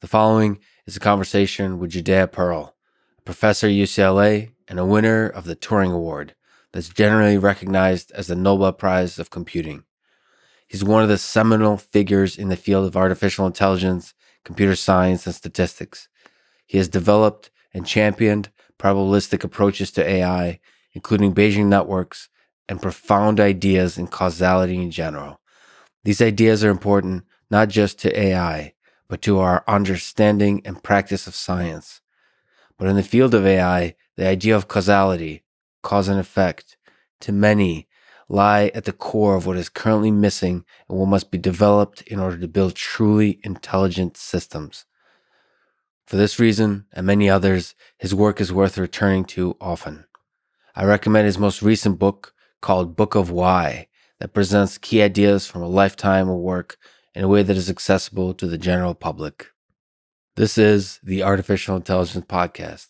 The following is a conversation with Judea Pearl, a professor at UCLA and a winner of the Turing Award that's generally recognized as the Nobel Prize of Computing. He's one of the seminal figures in the field of artificial intelligence, computer science, and statistics. He has developed and championed probabilistic approaches to AI, including Bayesian networks and profound ideas in causality in general. These ideas are important not just to AI, but to our understanding and practice of science. But in the field of AI, the idea of causality, cause and effect, to many lie at the core of what is currently missing and what must be developed in order to build truly intelligent systems. For this reason, and many others, his work is worth returning to often. I recommend his most recent book called Book of Why that presents key ideas from a lifetime of work in a way that is accessible to the general public. This is the Artificial Intelligence Podcast.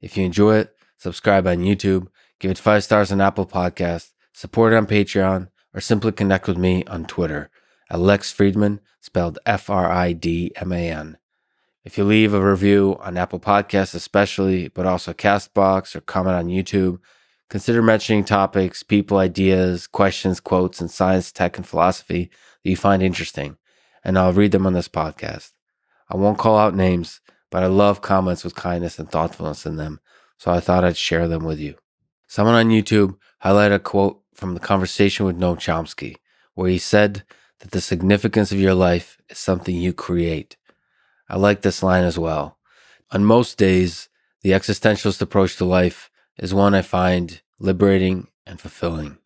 If you enjoy it, subscribe on YouTube, give it five stars on Apple Podcast, support it on Patreon, or simply connect with me on Twitter at Lex Fridman, spelled F R I D M A N. If you leave a review on Apple Podcasts, especially, but also Castbox or comment on YouTube, consider mentioning topics, people, ideas, questions, quotes, and science, tech, and philosophy that you find interesting and I'll read them on this podcast. I won't call out names, but I love comments with kindness and thoughtfulness in them, so I thought I'd share them with you. Someone on YouTube highlighted a quote from the conversation with Noam Chomsky, where he said that the significance of your life is something you create. I like this line as well. On most days, the existentialist approach to life is one I find liberating and fulfilling.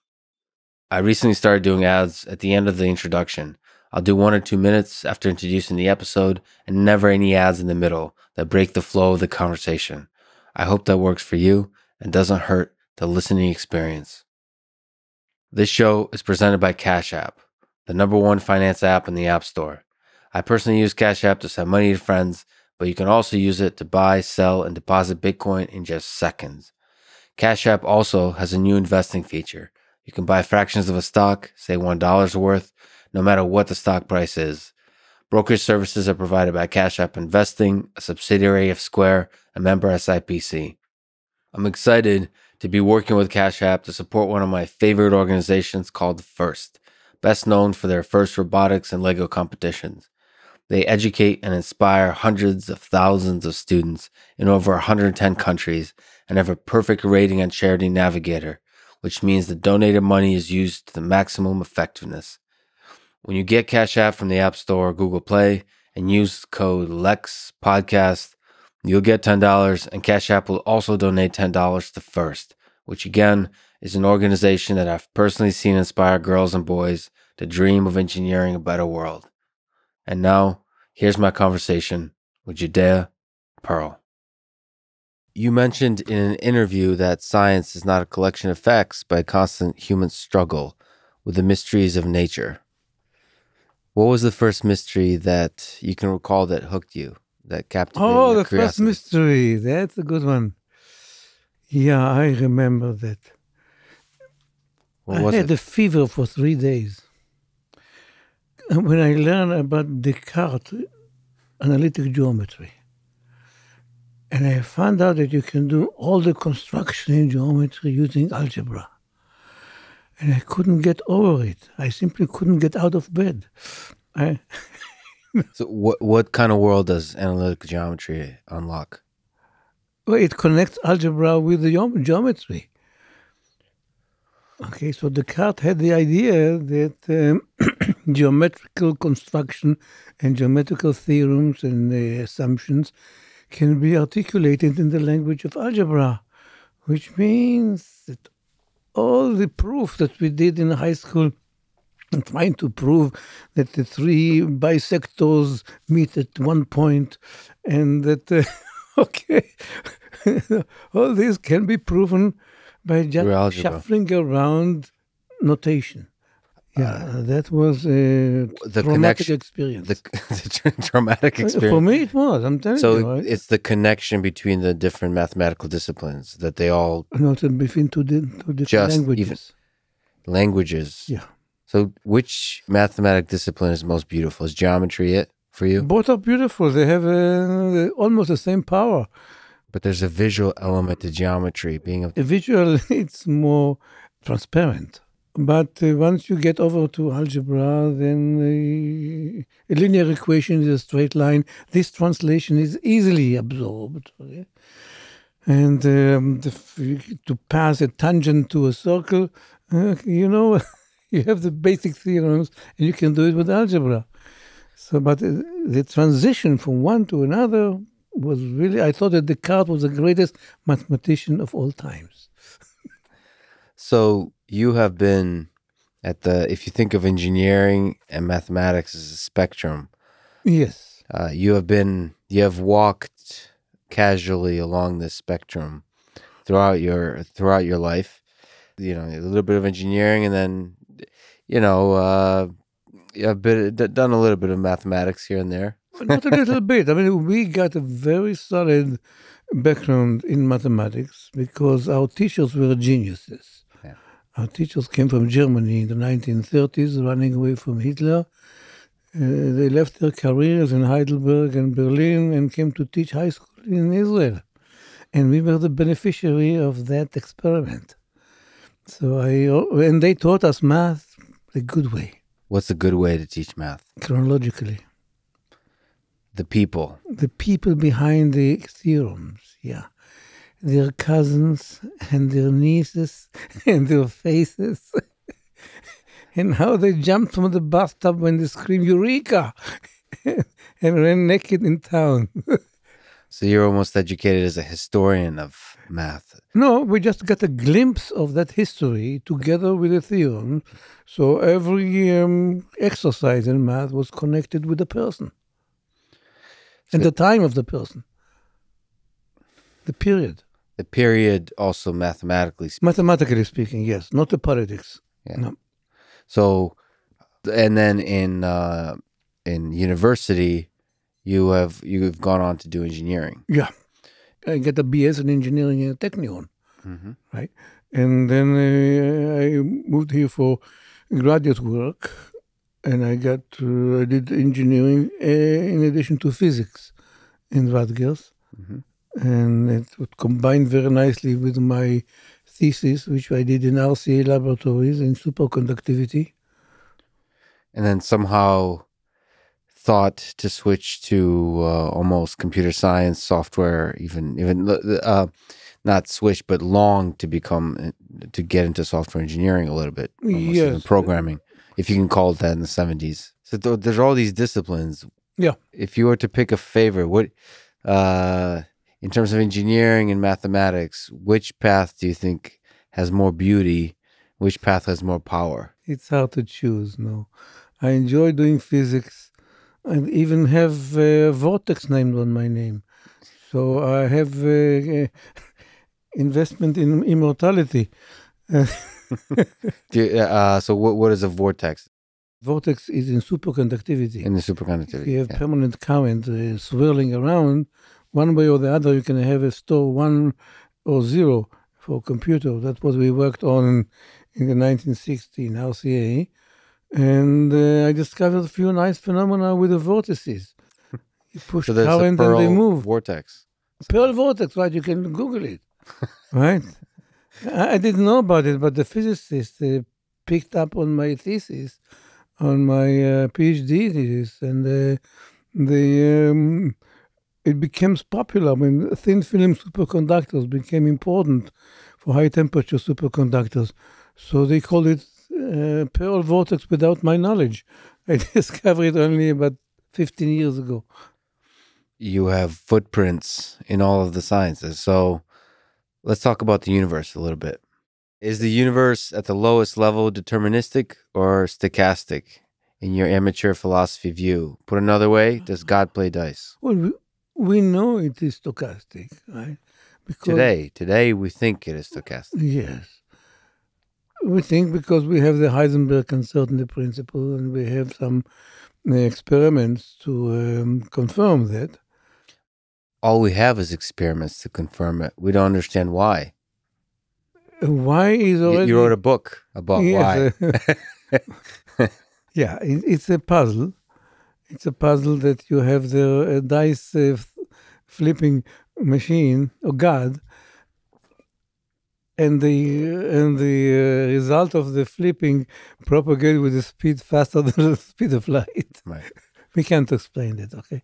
I recently started doing ads at the end of the introduction I'll do one or two minutes after introducing the episode and never any ads in the middle that break the flow of the conversation. I hope that works for you and doesn't hurt the listening experience. This show is presented by Cash App, the number one finance app in the App Store. I personally use Cash App to send money to friends, but you can also use it to buy, sell, and deposit Bitcoin in just seconds. Cash App also has a new investing feature. You can buy fractions of a stock, say $1 worth, no matter what the stock price is. Brokerage services are provided by Cash App Investing, a subsidiary of Square, a member SIPC. I'm excited to be working with Cash App to support one of my favorite organizations called FIRST, best known for their FIRST robotics and Lego competitions. They educate and inspire hundreds of thousands of students in over 110 countries and have a perfect rating on Charity Navigator, which means the donated money is used to the maximum effectiveness. When you get Cash App from the App Store or Google Play and use code LEX Podcast, you'll get $10 and Cash App will also donate $10 to First, which again is an organization that I've personally seen inspire girls and boys to dream of engineering a better world. And now, here's my conversation with Judea Pearl. You mentioned in an interview that science is not a collection of facts, but a constant human struggle with the mysteries of nature. What was the first mystery that you can recall that hooked you, that captivated Oh, your the first mystery. That's a good one. Yeah, I remember that. What I had it? a fever for three days. And When I learned about Descartes analytic geometry, and I found out that you can do all the construction in geometry using algebra. And I couldn't get over it. I simply couldn't get out of bed. I, So what what kind of world does analytic geometry unlock? Well, it connects algebra with the geometry. Okay, so Descartes had the idea that um, geometrical construction and geometrical theorems and uh, assumptions can be articulated in the language of algebra, which means that all the proof that we did in high school trying to prove that the three bisectors meet at one point and that uh, okay all this can be proven by just shuffling around notation yeah that was a the traumatic connection- experience The, the traumatic Uh, experience. for me it was i'm telling so you right? it's the connection between the different mathematical disciplines that they all not between two, di- two different Just languages languages. yeah So which mathematic discipline is most beautiful? Is geometry it? for you? Both are beautiful. They have uh, almost the same power. But there's a visual element to geometry, being a A visual, it's more transparent. But uh, once you get over to algebra, then uh, a linear equation is a straight line. This translation is easily absorbed. okay? And um, the, to pass a tangent to a circle, uh, you know, you have the basic theorems and you can do it with algebra. So, but uh, the transition from one to another was really, I thought that Descartes was the greatest mathematician of all times. So you have been at the, if you think of engineering and mathematics as a spectrum, Yes. uh, you have been, you have walked casually along this spectrum throughout your throughout your life. You know, a little bit of engineering, and then, you know, uh, you have been d- done a little bit of mathematics here and there. Not a little bit. I mean, we got a very solid background in mathematics because our teachers were geniuses. Our teachers came from Germany in the 1930s, running away from Hitler. Uh, they left their careers in Heidelberg and Berlin and came to teach high school in Israel. And we were the beneficiary of that experiment. So I, and they taught us math the good way, What's a good way to teach math? chronologically. The people. the people behind the theorems, yeah. Their cousins and their nieces and their faces. and how they jumped from the bathtub when they screamed Eureka and ran naked in town. So you're almost educated as a historian of math. no, we just got a glimpse of that history together with the theorem. So every um, exercise in math was connected with the person and So- the time of the person, the period. The period also mathematically speaking. Mathematically speaking, yes, not the politics. Yeah. No. So, and then in uh, in university, you have you have gone on to do engineering. Yeah. I get a BS in engineering at Technion, Mm-hmm. right? And then uh, I moved here for graduate work, and I got uh, I did engineering uh, in addition to physics in Rutgers, Mhm. And it would combine very nicely with my thesis, which I did in RCA laboratories in superconductivity. And then somehow thought to switch to uh, almost computer science, software, even even uh, not switch, but long to become uh, to get into software engineering a little bit. almost even Yes. programming, if you can call it that in the seventies. So th- there's all these disciplines. Yeah. If you were to pick a favorite, what uh, in terms of engineering and mathematics, which path do you think has more beauty? Which path has more power? It's hard to choose. No, I enjoy doing physics. I even have a vortex named on my name, so I have uh, investment in immortality. You, uh, so what what is a vortex Vortex is in superconductivity. in the If superconductivity? you have Yeah. permanent current uh, swirling around, one way or the other, you can have a store one or zero for computer. That's what we worked on in the 1960 in RCA. And uh, I discovered a few nice phenomena with the vortices. You push So current pearl and they move. vortex. Pearl vortex, right? You can Google it, right? I, I didn't know about it, but the physicist uh, picked up on my thesis, on my uh, PhD thesis, and uh, the um, it becomes popular. I mean, thin film superconductors became important for high temperature superconductors, so they called it uh, Pearl vortex without my knowledge. I discovered it only about 15 years ago. You have footprints in all of the sciences. So let's talk about the universe a little bit. Is the universe at the lowest level deterministic or stochastic in your amateur philosophy view? Put another way, does God play dice? Well, we, know it is stochastic, right? Because Today, today we think it is stochastic. Yes. We think because we have the Heisenberg uncertainty principle and we have some uh, experiments to um, confirm that. All we have is experiments to confirm it. We don't understand why. Why is already you wrote a book about why. Uh, yeah, it, it's a puzzle, It's a puzzle that you have the uh, dice uh, flipping machine or God, and the and the uh, result of the flipping propagate with a speed faster than the speed of light. Right. We can't explain it, okay?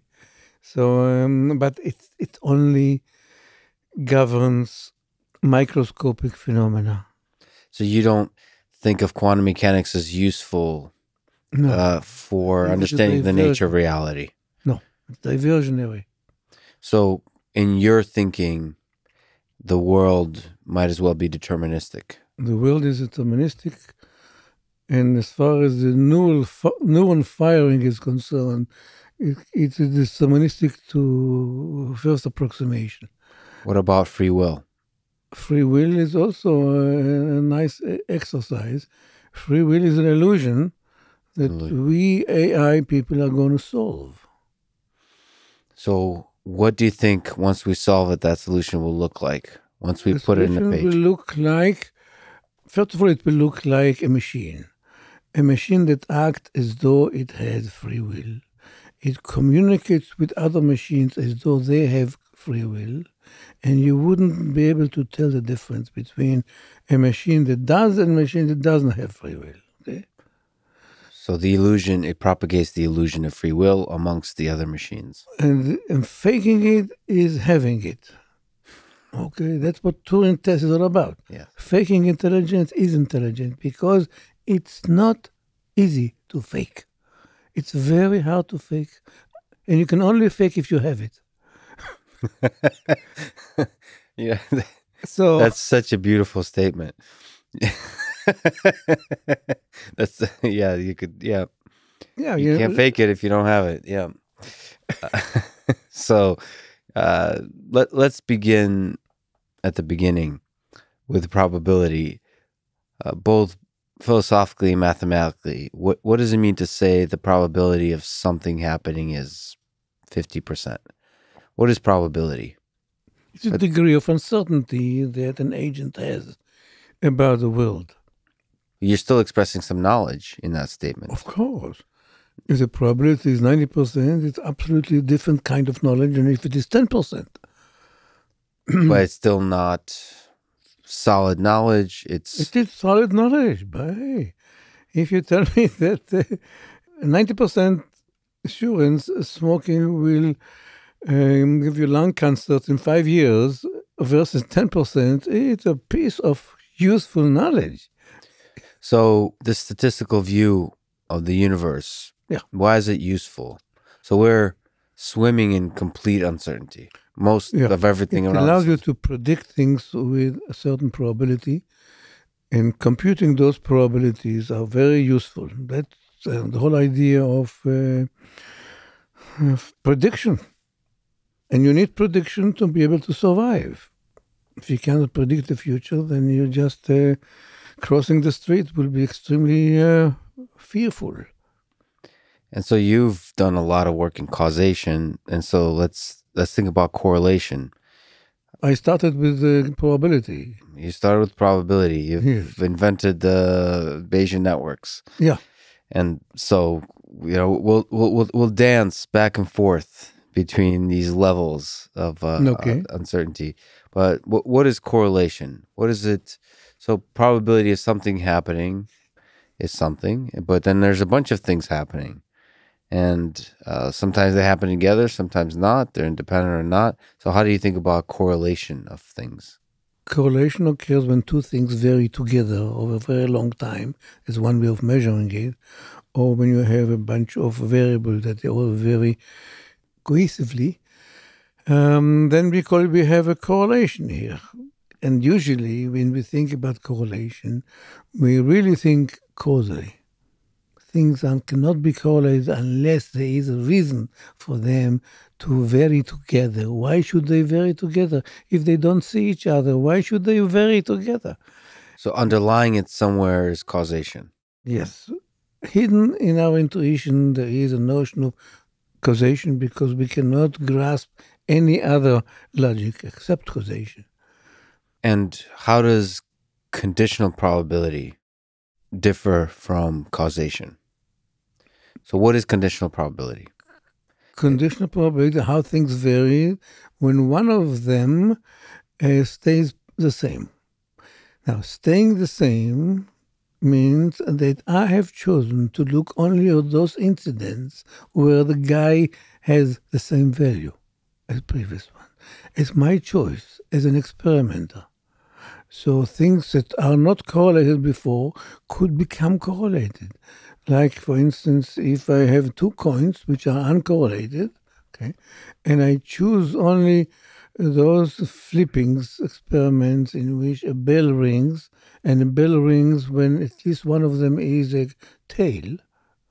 So, um, but it it only governs microscopic phenomena. So you don't think of quantum mechanics as useful No, uh, for It's understanding the nature of reality. it's diversionary. So, in your thinking, the world might as well be deterministic. The world is deterministic, and as far as the neural neuron firing is concerned, it, it is deterministic to first approximation. What about free will? Free will is also a, a nice exercise. Free will is an illusion that we AI people are going to solve. So, what do you think once we solve it, that solution will look like? Once we The put it in the page. will look like, first of all, it will look like a machine, a machine that acts as though it has free will. It communicates with other machines as though they have free will, and you wouldn't be able to tell the difference between a machine that does and a machine that doesn't have free will. Okay? So, the illusion, it propagates the illusion of free will amongst the other machines. And, and faking it is having it. Okay, that's what Turing test is all about. Yeah. faking intelligence is intelligent because it's not easy to fake. It's very hard to fake, and you can only fake if you have it. yeah. So That's such a beautiful statement. That's yeah, you could yeah. yeah, You you can't fake it if you don't have it. Yeah. so uh let let's begin at the beginning with probability uh, both philosophically and mathematically. What what does it mean to say the probability of something happening is 50%? What is probability? it's a degree of uncertainty that an agent has about the world. You're still expressing some knowledge in that statement. Of course, if the probability is ninety percent, it's absolutely a different kind of knowledge than if it is ten percent. but it's still not solid knowledge. It's It is solid knowledge, but hey, if you tell me that ninety percent assurance smoking will um, give you lung cancer in five years versus ten percent, it's a piece of useful knowledge. So the statistical view of the universe. Yeah. Why is it useful? So we're swimming in complete uncertainty. Most Yeah. of everything around. It allows you to predict things with a certain probability, and computing those probabilities are very useful. That's uh, the whole idea of, uh, of prediction. And you need prediction to be able to survive. If you cannot predict the future, then you're just uh, crossing the street will be extremely uh, fearful. And so you've done a lot of work in causation. And so let's let's think about correlation. I started with the probability. You started with probability. You've Yes. invented the Bayesian networks. Yeah. and so you know we'll we'll we'll, we'll dance back and forth between these levels of uh, Okay. uh, uncertainty. But what what is correlation? What is it? So probability of something happening is something, but then there's a bunch of things happening, and uh, sometimes they happen together, sometimes not. They're independent or not. So how do you think about correlation of things? Correlation occurs when two things vary together over a very long time, is one way of measuring it, or when you have a bunch of variables that they all vary cohesively. Um, then we call we have a correlation here. And usually, when we think about correlation, we really think causally. Things cannot be correlated unless there is a reason for them to vary together. Why should they vary together? If they don't see each other, why should they vary together? So underlying it somewhere is causation. Yes. Hidden in our intuition, there is a notion of causation because we cannot grasp any other logic except causation. And how does conditional probability differ from causation? So, what is conditional probability? conditional probability, how things vary when one of them uh, stays the same. Now, staying the same means that I have chosen to look only at those incidents where the guy has the same value as previous one. It's my choice as an experimenter. So things that are not correlated before could become correlated. Like, for instance, if I have two coins which are uncorrelated, okay, and I choose only those flippings experiments in which a bell rings, and a bell rings when at least one of them is a tail,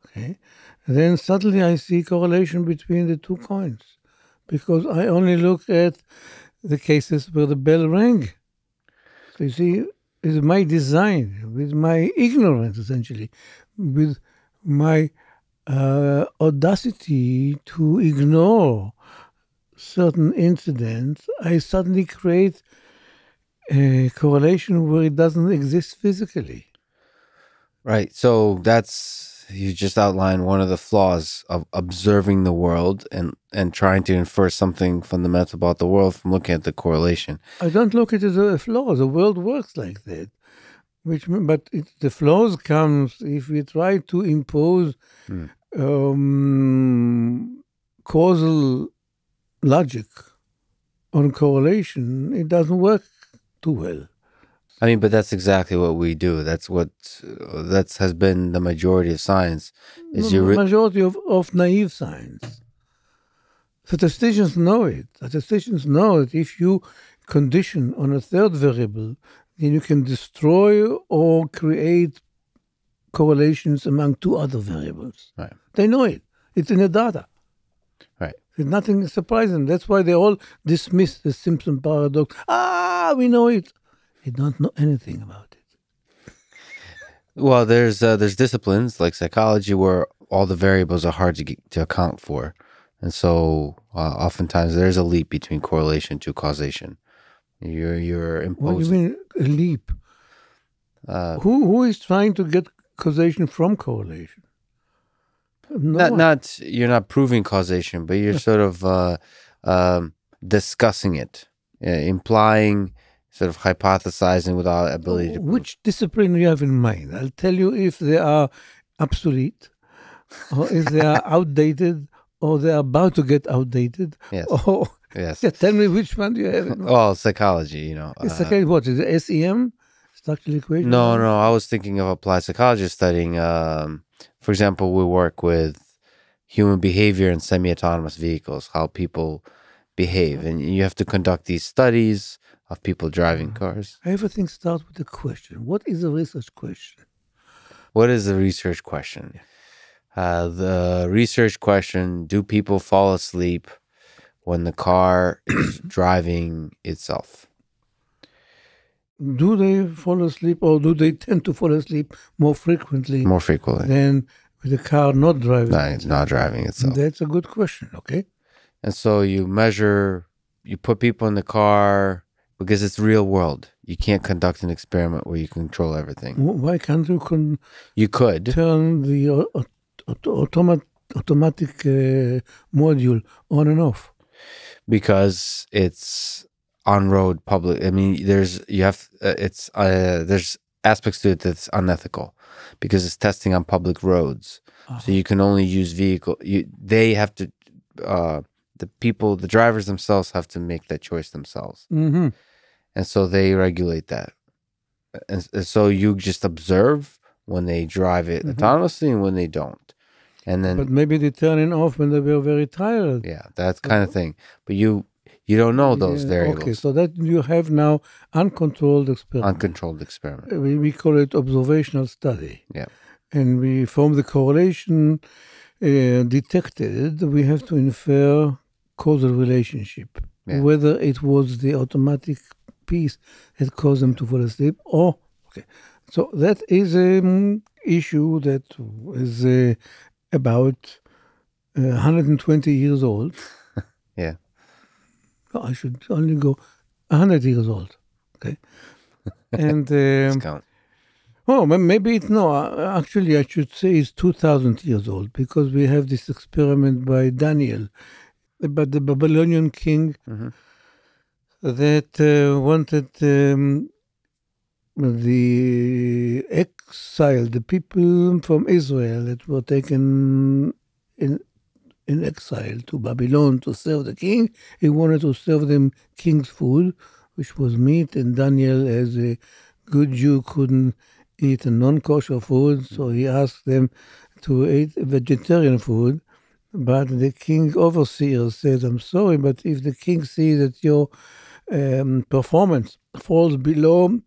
okay, then suddenly I see correlation between the two coins because I only look at the cases where the bell rang. So you see, it's my design, with my ignorance essentially, with my uh, audacity to ignore certain incidents, I suddenly create a correlation where it doesn't exist physically. Right. So that's you just outlined one of the flaws of observing the world and and trying to infer something fundamental about the world from looking at the correlation. I don't look at it as a flaw. The world works like that. Which, but it, the flaws comes if we try to impose Hmm. um, causal logic on correlation. It doesn't work too well. I mean, but that's exactly what we do. That's what uh, that's has been the majority of science. Is the majority of, of naive science. Statisticians know it. Statisticians know that if you condition on a third variable, then you can destroy or create correlations among two other variables. Right. They know it. It's in the data. Right. There's nothing surprising. That's why they all dismiss the Simpson paradox. Ah, we know it. They don't know anything about it. Well, there's uh, there's disciplines like psychology where all the variables are hard to get, to account for, and so uh, oftentimes there's a leap between correlation to causation. You're you're imposing. What do you mean a leap? Uh, Who who is trying to get causation from correlation? No not one. not you're not proving causation, but you're sort of uh, um, discussing it, uh, implying, sort of hypothesizing without ability to. prove. Which discipline you have in mind? I'll tell you if they are obsolete, or if they are outdated, or they are about to get outdated. Yes. Or Yes. yeah, tell me which one do you have in mind? Well, psychology, you know. It's uh, okay. What is it? SEM, structural equation? No, no. I was thinking of applied psychology studying. Um, for example, we work with human behavior in semi-autonomous vehicles, how people behave, and you have to conduct these studies of people driving cars. Everything starts with a question. What is a research question? What is the research question? Uh, the research question: Do people fall asleep when the car is driving itself? Do they fall asleep, or do they tend to fall asleep more frequently More frequently, than with the car not driving? not, not driving itself. That's a good question. Okay. And so you measure, you put people in the car because it's real world. You can't conduct an experiment where you control everything. Why can't you con- You could, turn the au- au- auto- automat- automatic uh, module on and off? because it's on road public. I mean, there's you have uh, it's uh, there's aspects to it that's unethical because it's testing on public roads. So you can only use vehicle. You they have to. Uh, the people, the drivers themselves, have to make that choice themselves. hmm and so they regulate that and, and so you just observe when they drive it Mhm. autonomously and when they don't and then But maybe they turn it off when they were very tired. yeah that kind of thing but you you don't know those Yeah, variables Okay, so that you have now uncontrolled experiment. uncontrolled experiment we, we call it observational study. Yeah. And we from the correlation uh, detected, we have to infer causal relationship. Yeah. Whether it was the automatic piece that caused them to fall asleep or okay. So that is an issue that is uh, about uh, 120 years old. Yeah. No, I should only go 100 years old. Okay. and um, Oh, maybe it's no. uh, Actually, I should say it's 2,000 years old because we have this experiment by Daniel about the Babylonian king Mhm. That uh, wanted um, the exile, the people from Israel that were taken in in exile to Babylon to serve the king. He wanted to serve them king's food, which was meat, and Daniel, as a good Jew, couldn't eat a non-kosher food, so he asked them to eat vegetarian food. But the king overseer said, "I'm sorry, but if the king sees that your um, performance falls below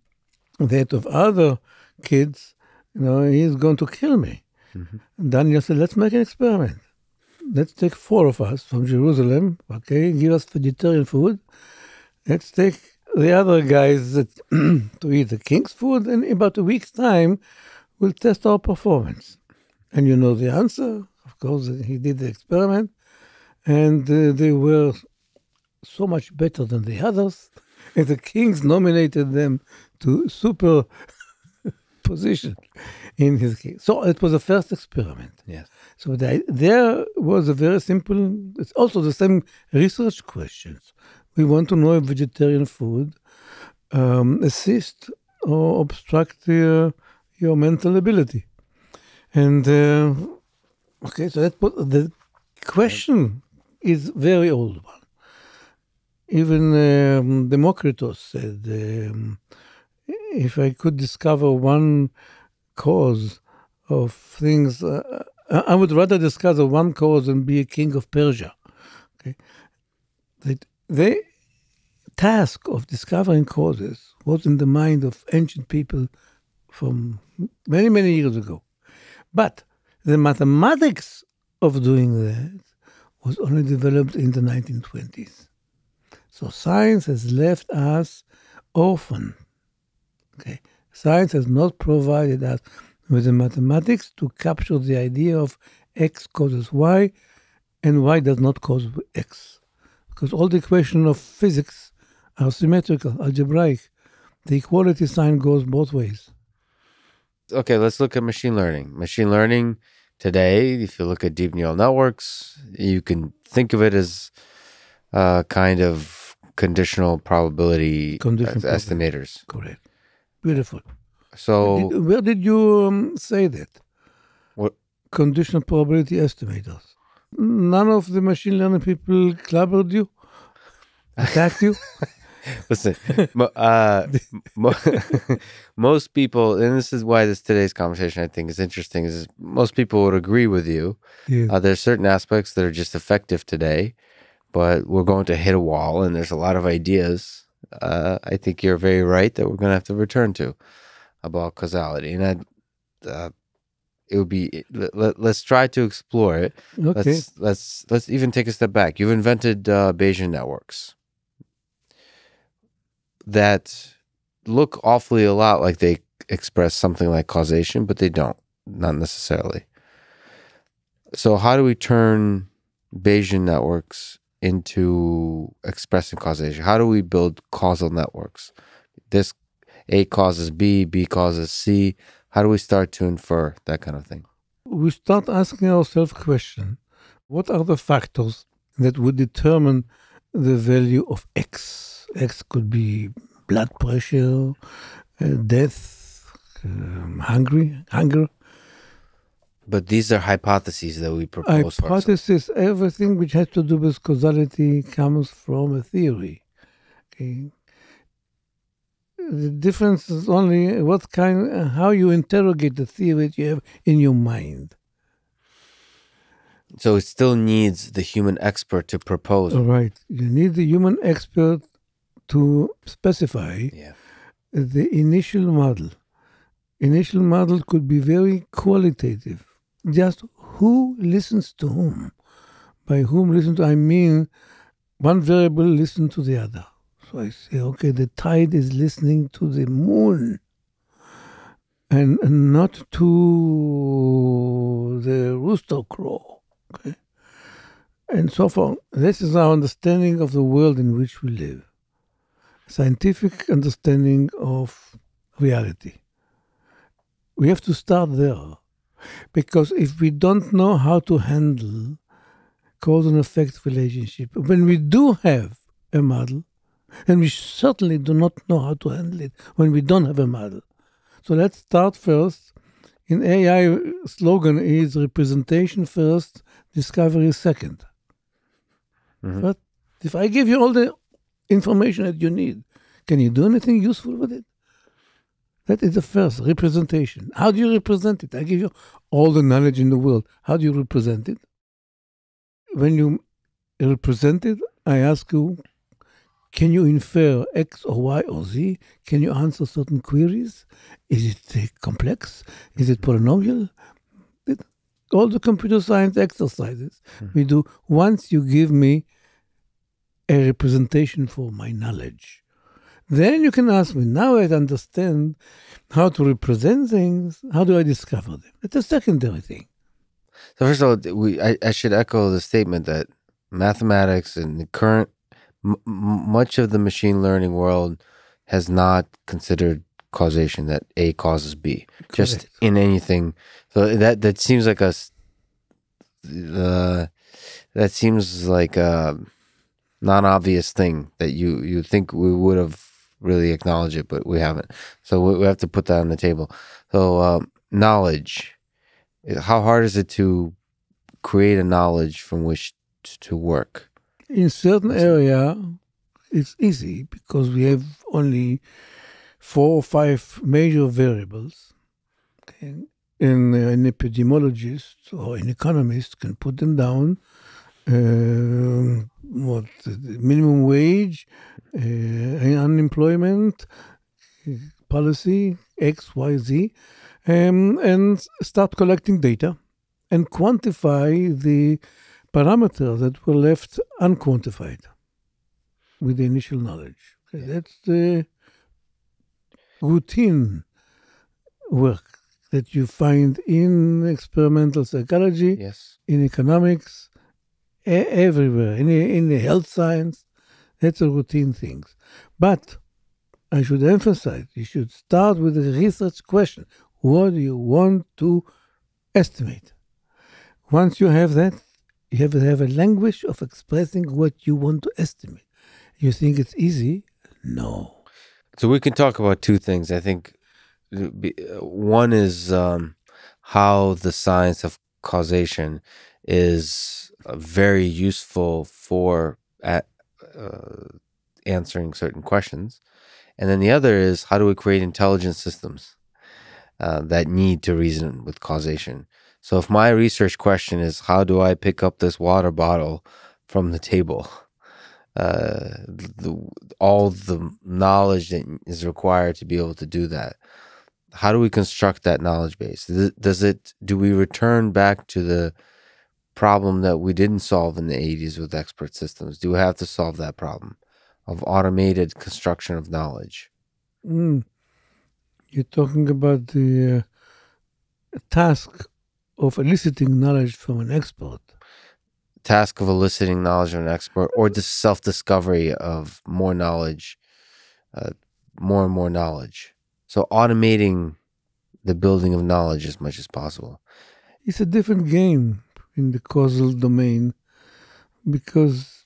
that of other kids, you know, he's going to kill me." Daniel said, "Let's make an experiment. Let's take four of us from Jerusalem. Okay, give us vegetarian food. Let's take the other guys that, to eat the king's food, and in about a week's time, we'll test our performance." And you know the answer. Of course, he did the experiment, and uh, they were so much better than the others. And the kings nominated them to super position in his case. So it was the first experiment. Yes. So the, there was a very simple, it's also the same research questions. We want to know if vegetarian food um, assist or obstruct your, your mental ability. And uh, okay, so that the question is very old one. Even um, Democritus said, um, if I could discover one cause of things, uh, I would rather discover one cause than be a king of Persia. Okay, the task of discovering causes was in the mind of ancient people from many many years ago, but the mathematics of doing that was only developed in the 1920s. So science has left us orphan. Okay, science has not provided us with the mathematics to capture the idea of x causes y and y does not cause x. Because all the equations of physics are symmetrical, algebraic. The equality sign goes both ways. Okay, let's look at machine learning. Machine learning today, if you look at deep neural networks, you can think of it as uh, kind of conditional probability Conditional es- estimators. Correct. Beautiful. So Did- where did you um, say that? What- Conditional probability estimators. None of the machine learning people clobbered you, attacked you. Listen, mo- uh, mo- most people, and this is why this today's conversation I think is interesting, is most people would agree with you. Yeah. Uh, there's certain aspects that are just effective today, but we're going to hit a wall, and there's a lot of ideas. Uh, I think you're very right that we're going to have to return to about causality, and I, uh, it would be let, let's try to explore it. okay. Let's let's let's even take a step back. You've invented uh, Bayesian networks that look awfully a lot like they express something like causation, but they don't, not necessarily. So how do we turn Bayesian networks into expressing causation? How do we build causal networks? This A causes B, B causes C. How do we start to infer that kind of thing? we start asking ourselves question what are the factors that would determine the value of x x could be blood pressure uh, death um, hungry hunger But these are hypotheses that we propose. hypothesis everything which has to do with causality comes from a theory okay the difference is only what kind how you interrogate the theory that you have in your mind So it still needs the human expert to propose. All right. You need the human expert to specify Yeah. the initial model. Initial model could be very qualitative. Just who listens to whom? By whom listen to, I mean one variable listen to the other. So I say, okay, the tide is listening to the moon and and not to the rooster crow. Okay? And so forth. This is our understanding of the world in which we live. Scientific understanding of reality. We have to start there. Because if we don't know how to handle cause and effect relationship, when we do have a model, and we certainly do not know how to handle it when we don't have a model. So let's start first. In AI, slogan is representation first, discovery 2nd Mhm. But if I give you all the information that you need, can you do anything useful with it? That is the first representation. How do you represent it? I give you all the knowledge in the world. How do you represent it? When you represent it, I ask you, can you infer X or Y or Z? Can you answer certain queries? Is it complex? Is it polynomial? It- all the computer science exercises hmm. we do once you give me a representation for my knowledge. Then you can ask me, now I understand how to represent things. How do I discover them? It's a secondary thing. So first of all, we I, I should echo the statement that mathematics and the current much of the machine learning world has not considered causation that A causes B just in anything. So that that seems like a uh, that seems like a non-obvious thing that you you think we would have really acknowledge it, but we haven't. So we, we have to put that on the table. So um, knowledge how hard is it to create a knowledge from which to work In certain area, it's easy because we have only four or five major variables. Okay? And uh, an epidemiologist or an economist can put them down. Uh, what minimum wage, uh, unemployment, policy X, Y, Z, um, and start collecting data and quantify the parameters that were left unquantified with the initial knowledge. Okay, That's the routine work that you find in experimental psychology, yes in economics, everywhere, in the, in the health science. That's a routine thing. But I should emphasize, you should start with a research question. What do you want to estimate? Once you have that, you have to have a language of expressing what you want to estimate. You think it's easy? No. so we can talk about two things i think uh, one is um, how the science of causation is very useful for at, uh, answering certain questions and then the other is how do we create intelligent systems uh, that need to reason with causation so if my research question is how do i pick up this water bottle from the table uh, the, all the knowledge that is required to be able to do that. How do we construct that knowledge base? Does it? Do we return back to the problem that we didn't solve in the '80s with expert systems? Do we have to solve that problem of automated construction of knowledge? Mm. You're talking about the uh, task of eliciting knowledge from an expert. Task of eliciting knowledge from an expert, or the self-discovery of more knowledge, uh, more and more knowledge. So automating the building of knowledge as much as possible. It's a different game in the causal domain because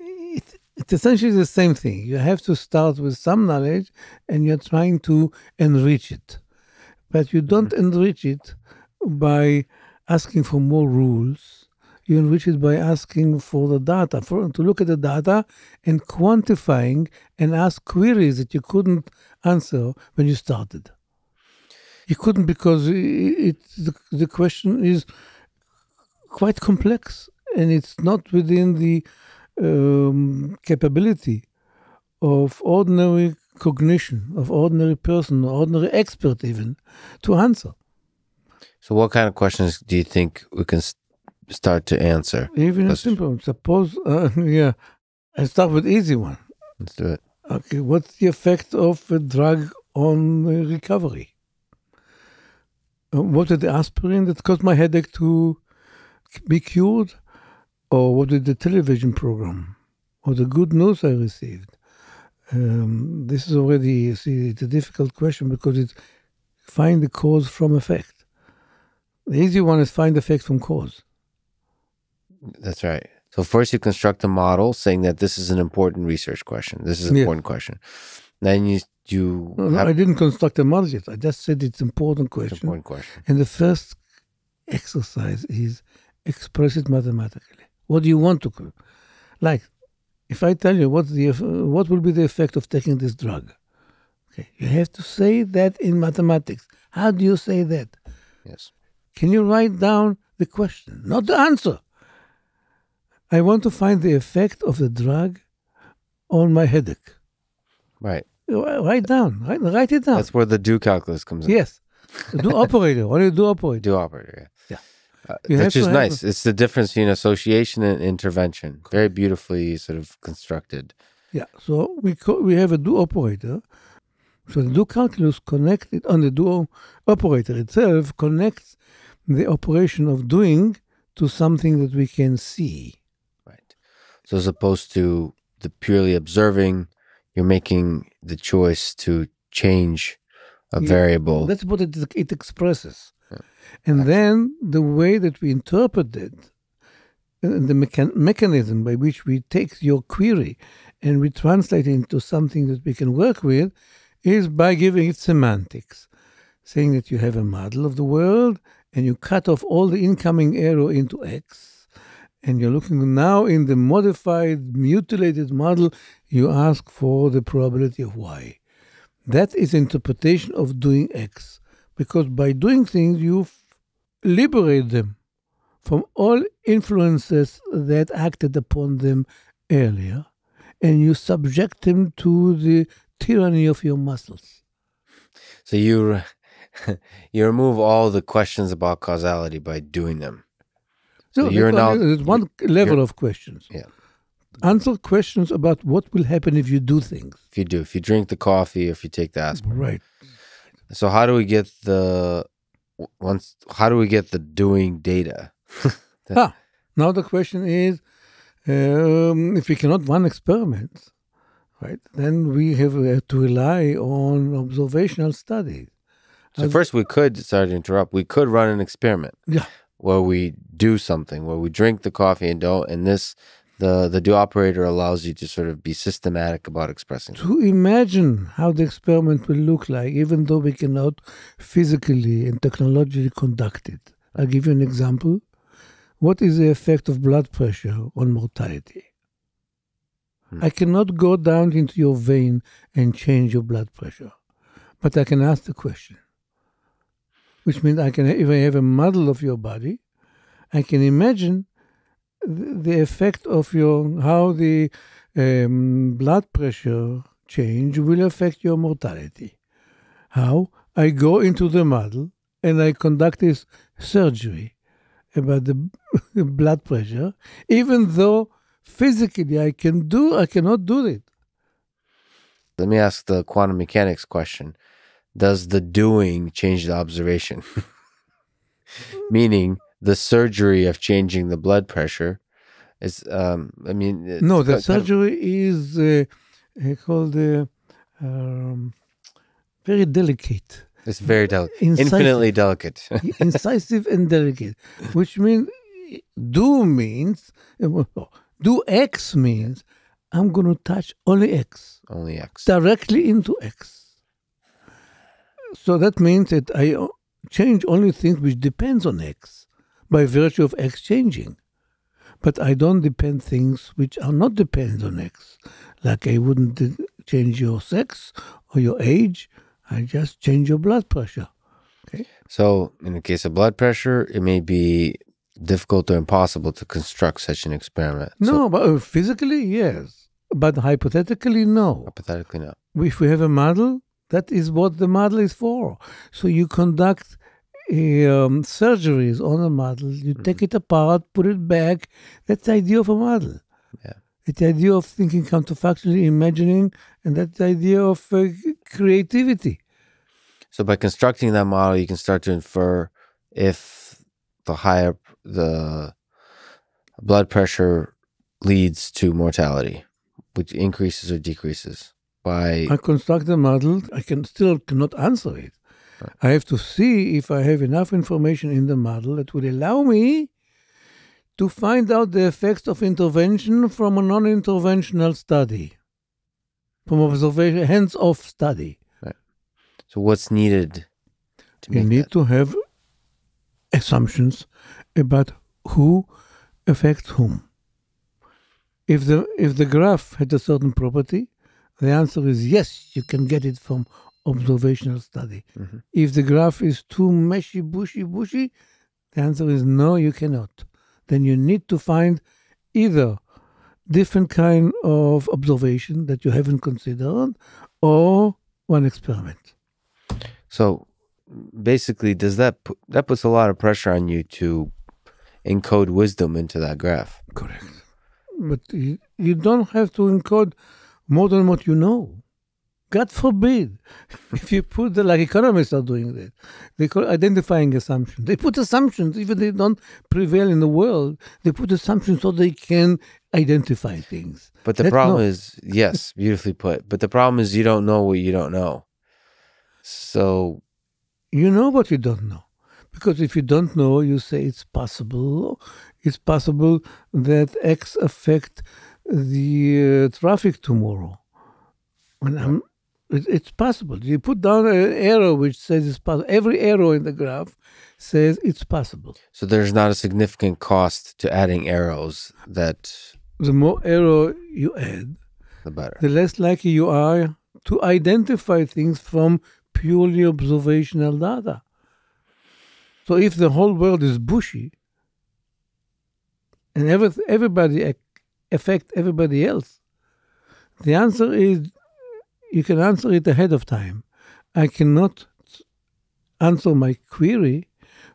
it, it's essentially the same thing. You have to start with some knowledge and you're trying to enrich it. But you don't mm-hmm. enrich it by asking for more rules. You enrich it by asking for the data, for to look at the data and quantifying and ask queries that you couldn't answer when you started. You couldn't because it, it the, the question is quite complex and it's not within the um, capability of ordinary cognition, of ordinary person, ordinary expert even, to answer. So, what kind of questions do you think we can start to answer? Even a simple. Suppose, uh, yeah, I start with easy one. Let's do it. Okay, what's the effect of a drug on recovery? Uh, did the aspirin that caused my headache to be cured? Or what is the television program? Or the good news I received? Um, this is already, see, it's a difficult question because it find the cause from effect. The easy one is find effect from cause. That's right. So first you construct a model saying that this is an important research question. This is an Yeah. important question. Then you you No, I didn't construct a model yet. I just said it's an important an question. important question. And the first exercise is express it mathematically. What do you want to do? Like, if I tell you what's the what will be the effect of taking this drug, okay, you have to say that in mathematics. How do you say that? Yes. Can you write down the question, not the answer? I want to find the effect of the drug on my headache. Right. Write down. Write, write it down. That's where the do calculus comes in. yes. do operator. Only do operator. Do operator. Yeah. You which is nice. It's the difference between association and intervention. Very beautifully sort of constructed. Yeah, so we co- we have a do operator. So the do calculus connected on the do operator itself connects the operation of doing to something that we can see. Right. So as opposed to the purely observing, you're making the choice to change a Yeah, variable. That's what it, it expresses. And then the way that we interpret it, and the mechan- mechanism by which we take your query and we translate it into something that we can work with, is by giving it semantics, saying that you have a model of the world and you cut off all the incoming arrow into X. And you're looking now in the modified, mutilated model, you ask for the probability of Y. That is interpretation of doing X. Because by doing things, you f- liberate them from all influences that acted upon them earlier, and you subject them to the tyranny of your muscles. So you you remove all the questions about causality by doing them. So you're now there's one level of questions. Yeah. Answer questions about what will happen if you do things. if you do if you drink the coffee, if you take the aspirin. Right. So how do we get the once? How do we get the doing data? Ah, now the question is, um, if we cannot run experiments, right, then we have to rely on observational studies. So first, we could sorry to interrupt. We could run an experiment Yeah. where we do something where we drink the coffee and don't, and this the the do operator allows you to sort of be systematic about expressing. To imagine how the experiment will look like, even though we cannot physically and technologically conduct it. I'll give you an example. What is the effect of blood pressure on mortality? Hmm. I cannot go down into your vein and change your blood pressure, but I can ask the question. Which means I can, if I have a model of your body, I can imagine the effect of your how the um, blood pressure change will affect your mortality. How I go into the model and I conduct this surgery about the blood pressure, even though physically I can do, I cannot do it. Let me ask the quantum mechanics question: Does the doing change the observation? Meaning, the surgery of changing the blood pressure is. Um, I mean, No, the kind of- surgery is uh, uh, called uh, um, very delicate, It's very delicate, infinitely delicate. incisive and delicate, which means do means uh, do X means I'm going to touch only X Only X. directly into X. So that means that I uh, change only things which depends on X by virtue of X changing. But I don't depend things which are not dependent on X. Like I wouldn't change your sex or your age. I just change your blood pressure. Okay. So, in the case of blood pressure, it may be difficult or impossible to construct such an experiment. So, No, but uh, physically, yes. But hypothetically, no. hypothetically, no. if we have a model, that is what the model is for. So you conduct um, surgeries on a model, you take it apart, put it back. That's the idea of a model. Yeah. It's the idea of thinking counterfactually, imagining, and that's the idea of uh, creativity. So, by constructing that model, you can start to infer if the higher the blood pressure leads to mortality, which increases or decreases by. I construct a model, I can still cannot answer it. I have to see if I have enough information in the model that would allow me to find out the effects of intervention from a non interventional study, from observation, hands off study. Right. So what's needed to You need that? to have assumptions about who affects whom. If the if the graph had a certain property, the answer is yes, you can get it from observational study. Mhm. If the graph is too meshy, bushy, bushy, the answer is no, you cannot. Then you need to find either different kind of observation that you haven't considered or one experiment. So basically, does that put, that puts a lot of pressure on you to encode wisdom into that graph? Correct. But you, you don't have to encode more than what you know. God forbid. if you put the, like economists are doing that, they call identifying assumptions. They put assumptions, even they don't prevail in the world, they put assumptions so they can identify things. But the That's problem no- is, yes, beautifully put. But the problem is, you don't know what you don't know. So You know what you don't know. Because if you don't know, you say it's possible. It's possible that X affect the uh, traffic tomorrow. And I'm, it's possible. You put down an arrow which says it's possible. Every arrow in the graph says it's possible. so there's not a significant cost to adding arrows. That The more arrow you add, the better. the less likely you are to identify things from purely observational data. So if the whole world is bushy and every, everybody affect everybody else, the answer is you can answer it ahead of time. I cannot answer my query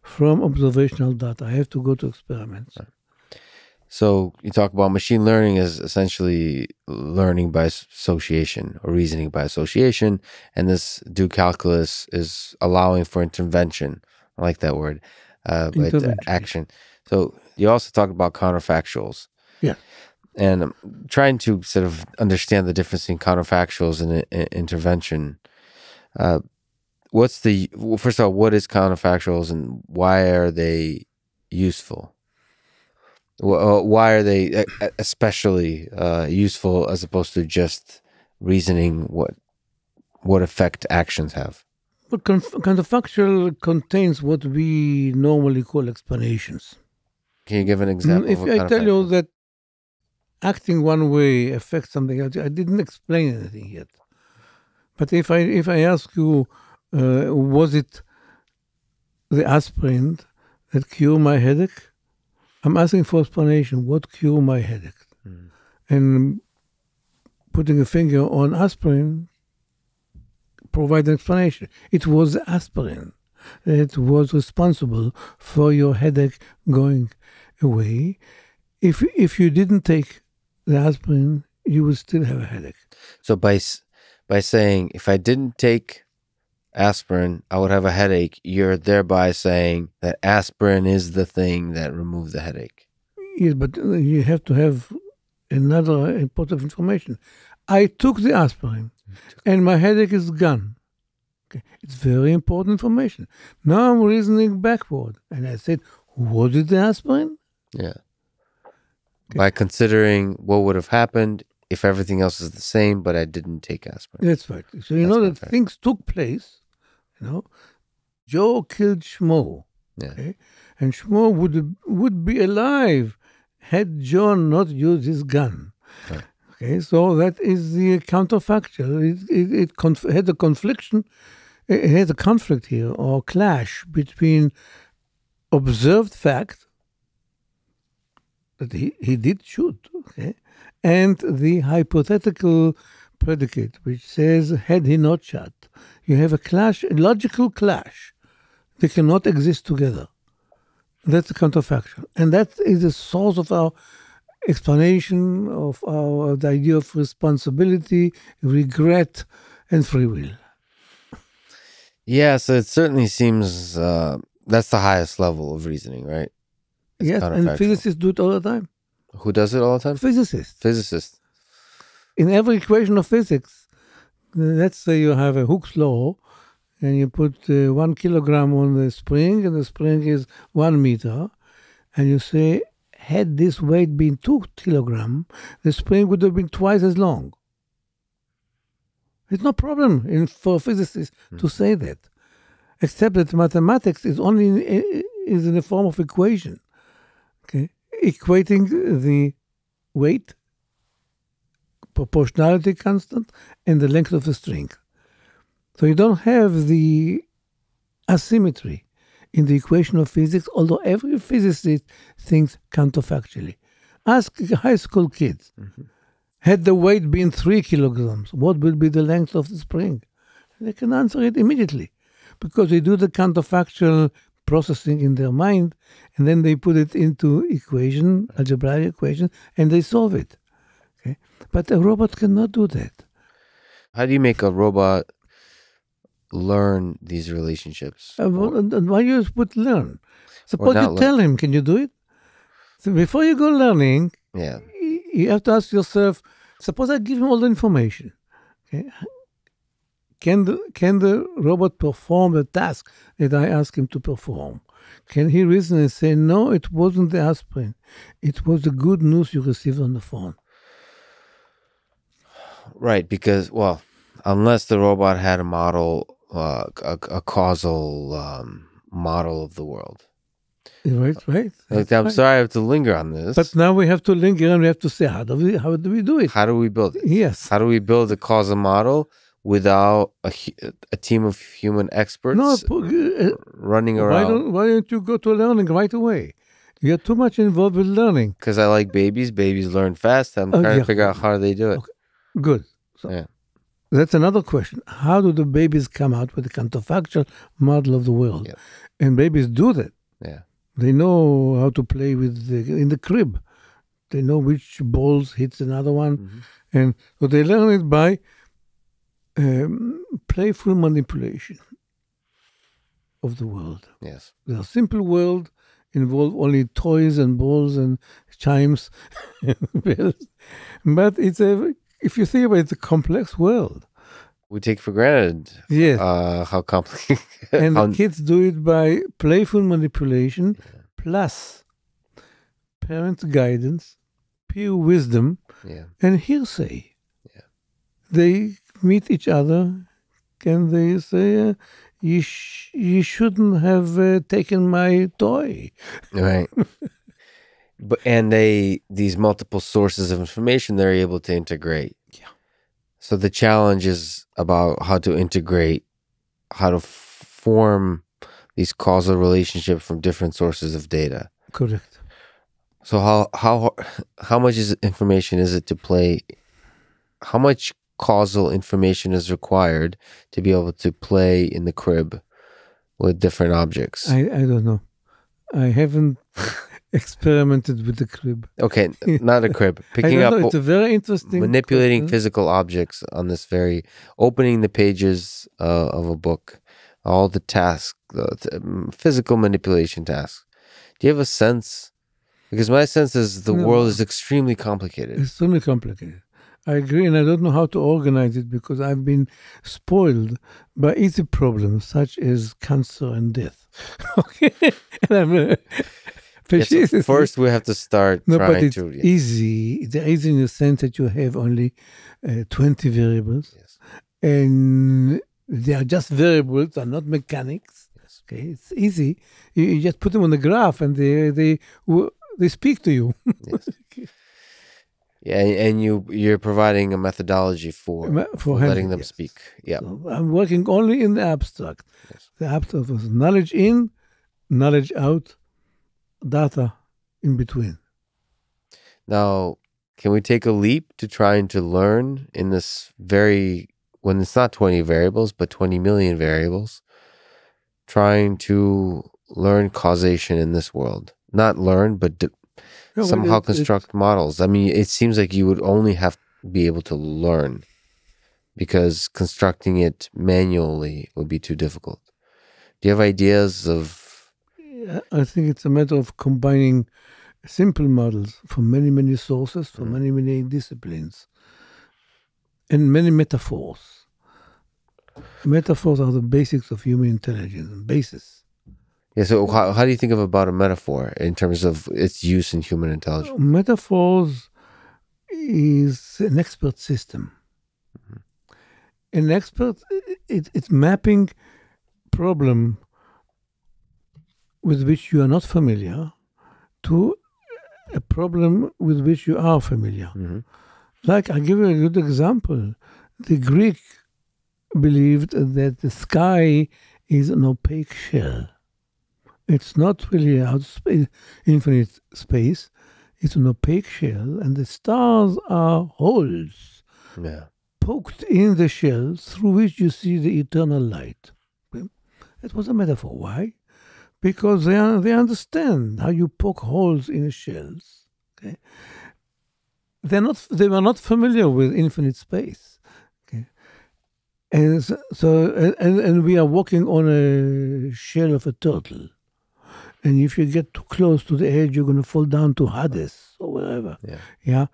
from observational data. I have to go to experiments. So you talk about machine learning as essentially learning by association or reasoning by association, and this do calculus is allowing for intervention. I like that word, uh, but action. So you also talk about counterfactuals. Yeah. And I'm trying to sort of understand the difference in counterfactuals and i- intervention. Uh, what's the well, first of all, what is counterfactuals and why are they useful? Uh, Why are they uh, uh, especially uh, useful as opposed to just reasoning what what effect actions have? But conf- counterfactual contains what we normally call explanations. Can you give an example? Mm, if of a I tell you that acting one way affects something else, I didn't explain anything yet. But if I if I ask you, uh, was it the aspirin that cured my headache? I'm asking for explanation. What cured my headache? Mm. And putting a finger on aspirin provide an explanation. It was the aspirin that was responsible for your headache going away. If if you didn't take the aspirin, you would still have a headache. So by by saying if I didn't take aspirin, I would have a headache. You're thereby saying that aspirin is the thing that removes the headache. Yes, but uh, you have to have another important information. I took the aspirin, and my headache is gone. Okay. It's very important information. Now I'm reasoning backward, and I said, "Was it the aspirin?" Yeah. By considering what would have happened if everything else is the same, but I didn't take aspirin. That's right. So you That's know that fair. things took place. You know, Joe killed Shmo. Yeah. Okay, and Shmo would would be alive had John not used his gun. Right. Okay, so that is the counterfactual. It it, it conf- had a confliction. It had a conflict here or clash between observed fact that he, he did shoot, okay, and the hypothetical predicate, which says, had he not shot, you have a clash, a logical clash. They cannot exist together. That's a counterfactual. And that is the source of our explanation of our the idea of responsibility, regret, and free will. Yeah, so it certainly seems uh, that's the highest level of reasoning, right? It's yes, and physicists do it all the time. Who does it all the time? Physicists. Physicists. In every equation of physics, let's say you have a Hooke's law, and you put uh, one kilogram on the spring, and the spring is one meter, and you say, had this weight been two kilogram, the spring would have been twice as long. It's no problem in, for physicists mm. to say that, except that mathematics is only in, is in the form of equation, okay, equating the weight, proportionality constant, and the length of the string. So you don't have the asymmetry in the equation of physics, although every physicist thinks counterfactually. Ask high school kids. Mm-hmm. Had the weight been three kilograms, what would be the length of the spring? They can answer it immediately because they do the counterfactual processing in their mind and then they put it into equation, algebraic equation, and they solve it. Okay? But a robot cannot do that. How do you make a robot learn these relationships? Uh, well, why you put learn? Suppose you tell him, can you do it? So before you go learning, yeah, you have to ask yourself. Suppose I give him all the information. Okay, can the can the robot perform the task that I ask him to perform? Can he reason and say, no, it wasn't the aspirin, it was the good news you received on the phone? Right, because well, unless the robot had a model uh, a, a, causal um, model of the world. Right, right. Like, I'm right. sorry I have to linger on this. But now we have to linger and we have to say, how do we, how do we do it? How do we build it? Yes. How do we build a causal model without a, a team of human experts no, uh, running around? Why don't, why don't you go to learning right away? You're too much involved with learning. Because I like babies. Babies learn fast. I'm trying yeah. to figure out how they do it. Okay. Good. So, yeah. That's another question. How do the babies come out with a counterfactual model of the world? Yep. And babies do that. Yeah. They know how to play with the, in the crib. They know which balls hits another one, mm-hmm. and so they learn it by um, playful manipulation of the world. Yes. The simple world involve only toys and balls and chimes, but it's a if you think about it, it's a complex world. We take for granted yes. Uh, how complicated. and how... the kids do it by playful manipulation yeah. plus parent guidance, peer wisdom, yeah. and hearsay. Yeah. They meet each other can they say, uh, you, sh- you shouldn't have uh, taken my toy. Right. but and they these multiple sources of information they're able to integrate. Yeah. So the challenge is about how to integrate, how to form these causal relationships from different sources of data. Correct. So how how how much is information is it to play? How much causal information is required to be able to play in the crib with different objects? I, I don't know. I haven't experimented with the crib. Okay, not a crib. Picking up. Know, it's a very interesting. Manipulating question. physical objects on this very opening the pages uh, of a book, all the tasks, the physical manipulation tasks. Do you have a sense? Because my sense is the no, world is extremely complicated. Extremely complicated. I agree, and I don't know how to organize it because I've been spoiled by easy problems such as cancer and death. okay, and I'm, Yes, so first, we have to start no, but it's to, yeah. easy. It's easy in the sense that you have only uh, 20 variables. Yes. And they are just variables, are not mechanics. Yes. Okay, it's easy. You, you, just put them on the graph and they they they speak to you. yes. Yeah, and you you're providing a methodology for, for, for letting them yes. speak. Yeah, so I'm working only in the abstract. Yes. The abstract was knowledge in, knowledge out, data in between. Now, can we take a leap to trying to learn in this very, when it's not 20 variables, but 20 million variables, trying to learn causation in this world? Not learn, but no, somehow it, construct it, models. I mean, it seems like you would only have to be able to learn because constructing it manually would be too difficult. Do you have ideas of I think it's a matter of combining simple models from many, many sources, from mm. many, many disciplines, and many metaphors. Metaphors are the basics of human intelligence, basis. Yeah. So how, how do you think of about a metaphor in terms of its use in human intelligence? Metaphors is an expert system. An expert, it, it's mapping problem with which you are not familiar to a problem with which you are familiar. Mhm. Like, I'll give you a good example. The Greek believed that the sky is an opaque shell. It's not really out space, infinite space. It's an opaque shell, and the stars are holes Yeah. poked in the shell through which you see the eternal light. It was a metaphor. Why? Because they, are, they understand how you poke holes in shells. Okay? They're not, they were not familiar with infinite space. Okay? And so, and, and we are walking on a shell of a turtle. And if you get too close to the edge, you're going to fall down to Hades or whatever. Yeah. Yeah.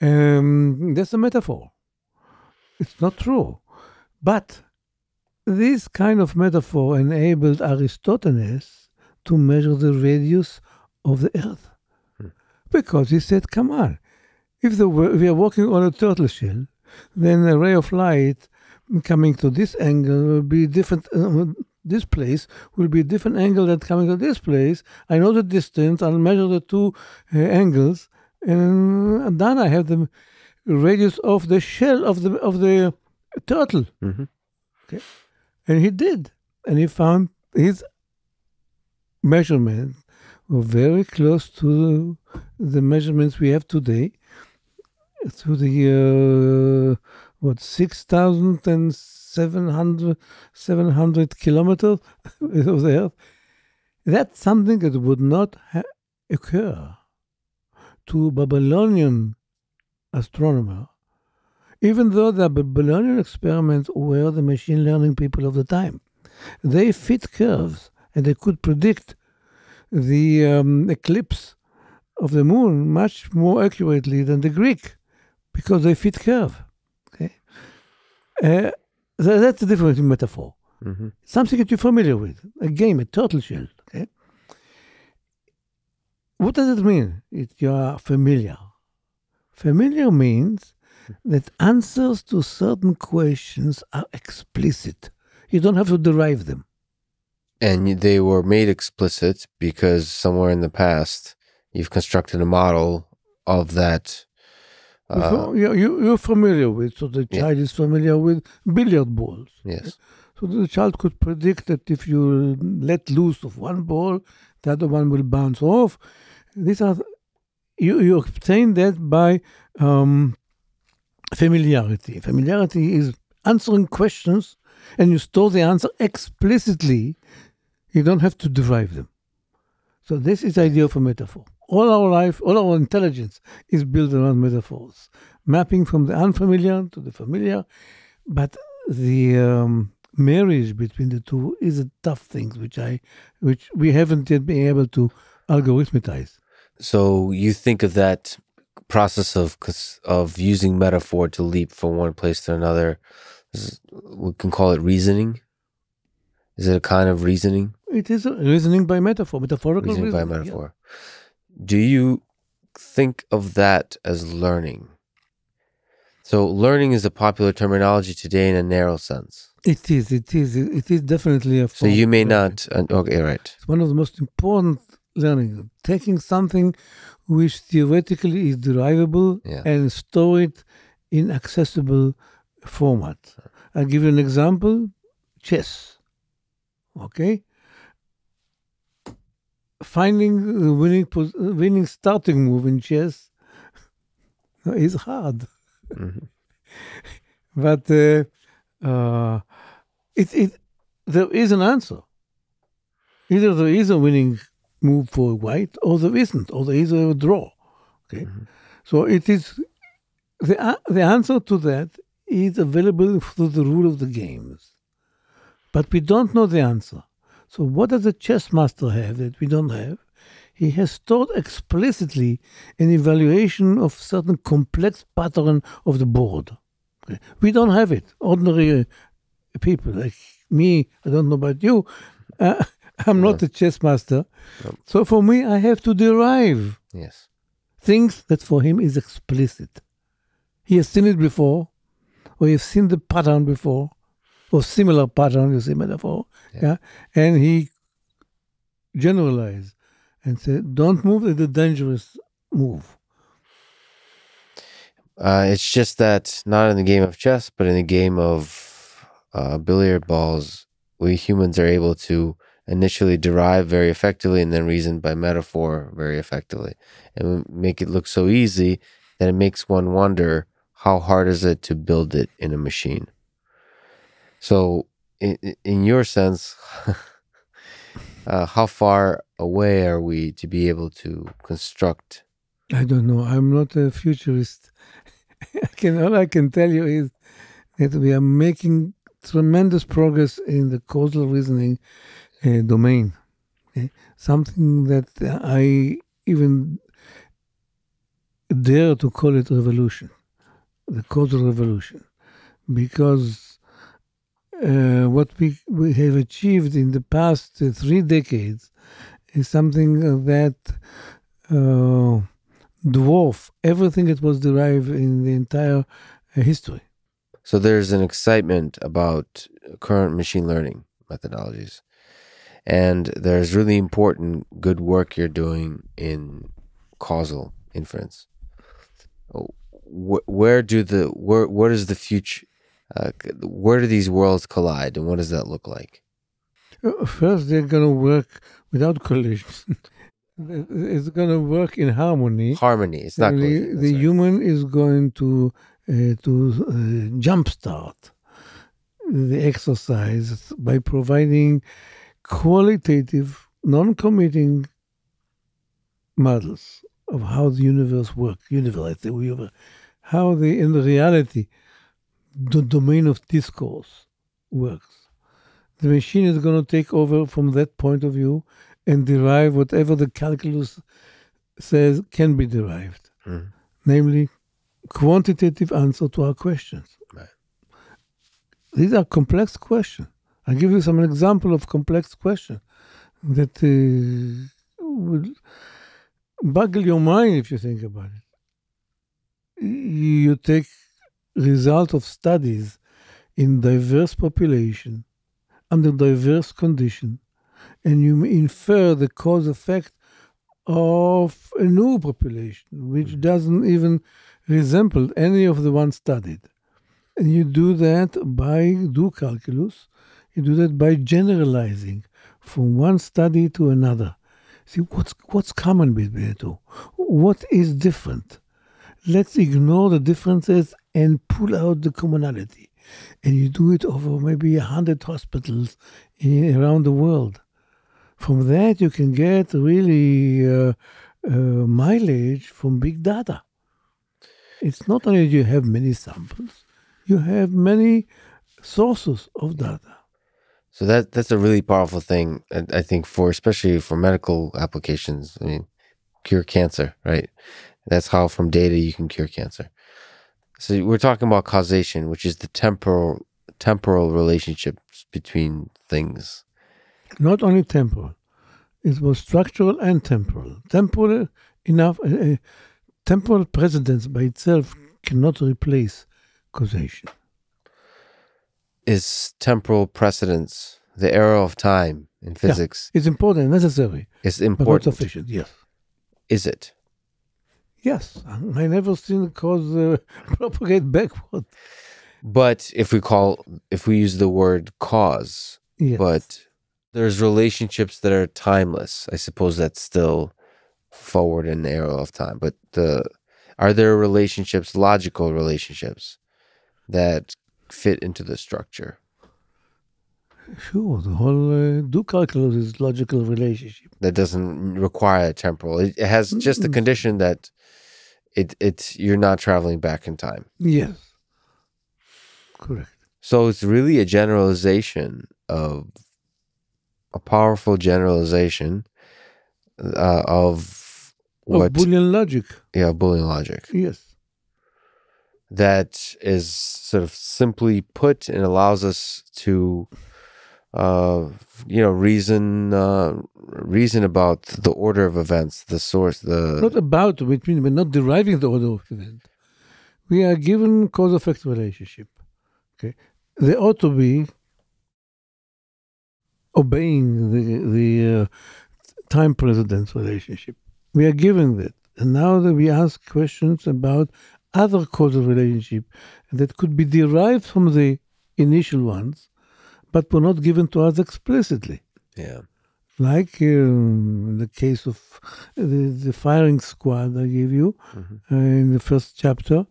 Um, that's a metaphor. It's not true. But this kind of metaphor enabled Eratosthenes to measure the radius of the earth. Because he said, come on, if the, we are walking on a turtle shell, then a ray of light coming to this angle will be different. Uh, this place will be a different angle than coming to this place. I know the distance. I'll measure the two uh, angles, and then I have the radius of the shell of the of the turtle. Mhm. Okay, and he did, and he found his measurements were very close to the measurements we have today. To the uh, what six thousand and seven hundred seven hundred kilometers of the Earth. That's something that would not occur to Babylonian astronomer, even though the Babylonian experiments were the machine learning people of the time. They fit curves and they could predict the um, eclipse of the moon much more accurately than the Greek because they fit curve. Okay, uh, that's the difference in metaphor. Mhm. Something that you're familiar with, a game, a turtle shell. Okay, what does it mean? It, you are familiar. Familiar means that answers to certain questions are explicit. You don't have to derive them. And they were made explicit because somewhere in the past you've constructed a model of that. You Uh, you, you, you're familiar with, so the Yeah. child is familiar with billiard balls. yes. So the child could predict that if you let loose of one ball, the other one will bounce off. These are you, you obtain that by um, familiarity. Familiarity is answering questions, and you store the answer explicitly. You don't have to derive them. So this is the idea of a metaphor. All our life, all our intelligence is built around metaphors, mapping from the unfamiliar to the familiar. But the um, marriage between the two is a tough thing, which I, which we haven't yet been able to algorithmize. So you think of that process of of using metaphor to leap from one place to another. is- We can call it reasoning. Is it a kind of reasoning? It is a reasoning by metaphor, metaphorical Reasoning by reasoning, yeah. Do you think of that as learning? So learning is a popular terminology today in a narrow sense. It is, it is, it is definitely a So you may not. Okay, right. It's one of the most important learning. Taking something which theoretically is derivable Yeah. and store it in accessible format. I'll give you an example chess. Okay? Finding the winning, winning starting move in chess is hard. Mhm. But uh, uh, it, it, there is an answer. Either there is a winning move for white, or there isn't, or there is a draw. Okay, so it is the a- the answer to that is available through the rule of the games, but we don't know the answer. So what does a chess master have that we don't have? He has stored explicitly an evaluation of certain complex pattern of the board. We don't have it. Ordinary uh, people like me. I don't know about you. Uh, I'm not a chess master. No. So for me, I have to derive Yes. things that for him is explicit. He has seen it before, or he's seen the pattern before, or similar pattern, you see metaphor, Yeah. yeah. And he generalized and said, "Don't move it's a dangerous move." Uh, it's just that not in the game of chess, but in the game of uh, billiard balls, we humans are able to initially derive very effectively and then reason by metaphor very effectively and make it look so easy that it makes one wonder how hard is it to build it in a machine. So, in, in your sense, uh, how far away are we to be able to construct? I don't know. I'm not a futurist. I can all I can tell you is that we are making tremendous progress in the causal reasoning uh, domain. okay? Something that I even dare to call it revolution, the causal revolution, because uh, what we, we have achieved in the past three decades is something that uh, dwarf everything that was derived in the entire uh, history. So there's an excitement about current machine learning methodologies. And there's really important good work you're doing in causal inference. Wh- Where do the where what is the future? Uh, where do these worlds collide, and what does that look like? Uh, First, they're going to work without collision. it's going to work in harmony. Harmony. It's not. the, collision, that's the right. human is going to uh, to uh, jumpstart the exercise by providing qualitative, non-committing models of how the universe works. Universe, universe, how the in the reality, the domain of discourse works. The machine is going to take over from that point of view and derive whatever the calculus says can be derived, Mhm. namely quantitative answer to our questions. Right. These are complex questions. I'll give you some example of complex question that uh, will boggle your mind if you think about it. You take result of studies in diverse population under diverse condition, and you infer the cause effect of a new population which mm-hmm. doesn't even resemble any of the one studied. And you do that by do calculus, you do that by generalizing from one study to another. See what's what's common between the two? What is different? Let's ignore the differences and pull out the commonality. And you do it over maybe a hundred hospitals in, around the world. From that, you can get really uh, uh, mileage from big data. It's not only you have many samples, you have many sources of data. So that that's a really powerful thing, I I think, for especially for medical applications. I mean, cure cancer, right? That's how from data you can cure cancer. So we're talking about causation, which is the temporal temporal relationships between things. Not only temporal, it was structural and temporal. Temporal enough, uh, uh, temporal precedence by itself cannot replace causation. Is temporal precedence the arrow of time in physics It's important, necessary, is but not important? sufficient. Yes. Is it? Yes, I never seen cause uh, propagate backward. But if we call if we use the word cause, Yes. but there's relationships that are timeless. I suppose that's still forward in the arrow of time. But the are there relationships, logical relationships, that fit into the structure? Sure, the whole uh, do calculus is logical relationship. that doesn't require a temporal. It, it has just the condition that it it's you're not traveling back in time. Yes. Correct. So it's really a generalization of a powerful generalization uh, of Of what Boolean logic. yeah Boolean logic. Yes. that is sort of simply put and allows us to uh, you know reason uh, reason about the order of events the source the not about which means we're not deriving the order of event. We are given cause effect relationship okay? They ought to be obeying the the uh, time precedence relationship. We are given that. And now that we ask questions about other causal relationship that could be derived from the initial ones but were not given to us explicitly. Yeah. Like um, in the case of the, the firing squad I gave you mm-hmm. uh, in the first chapter.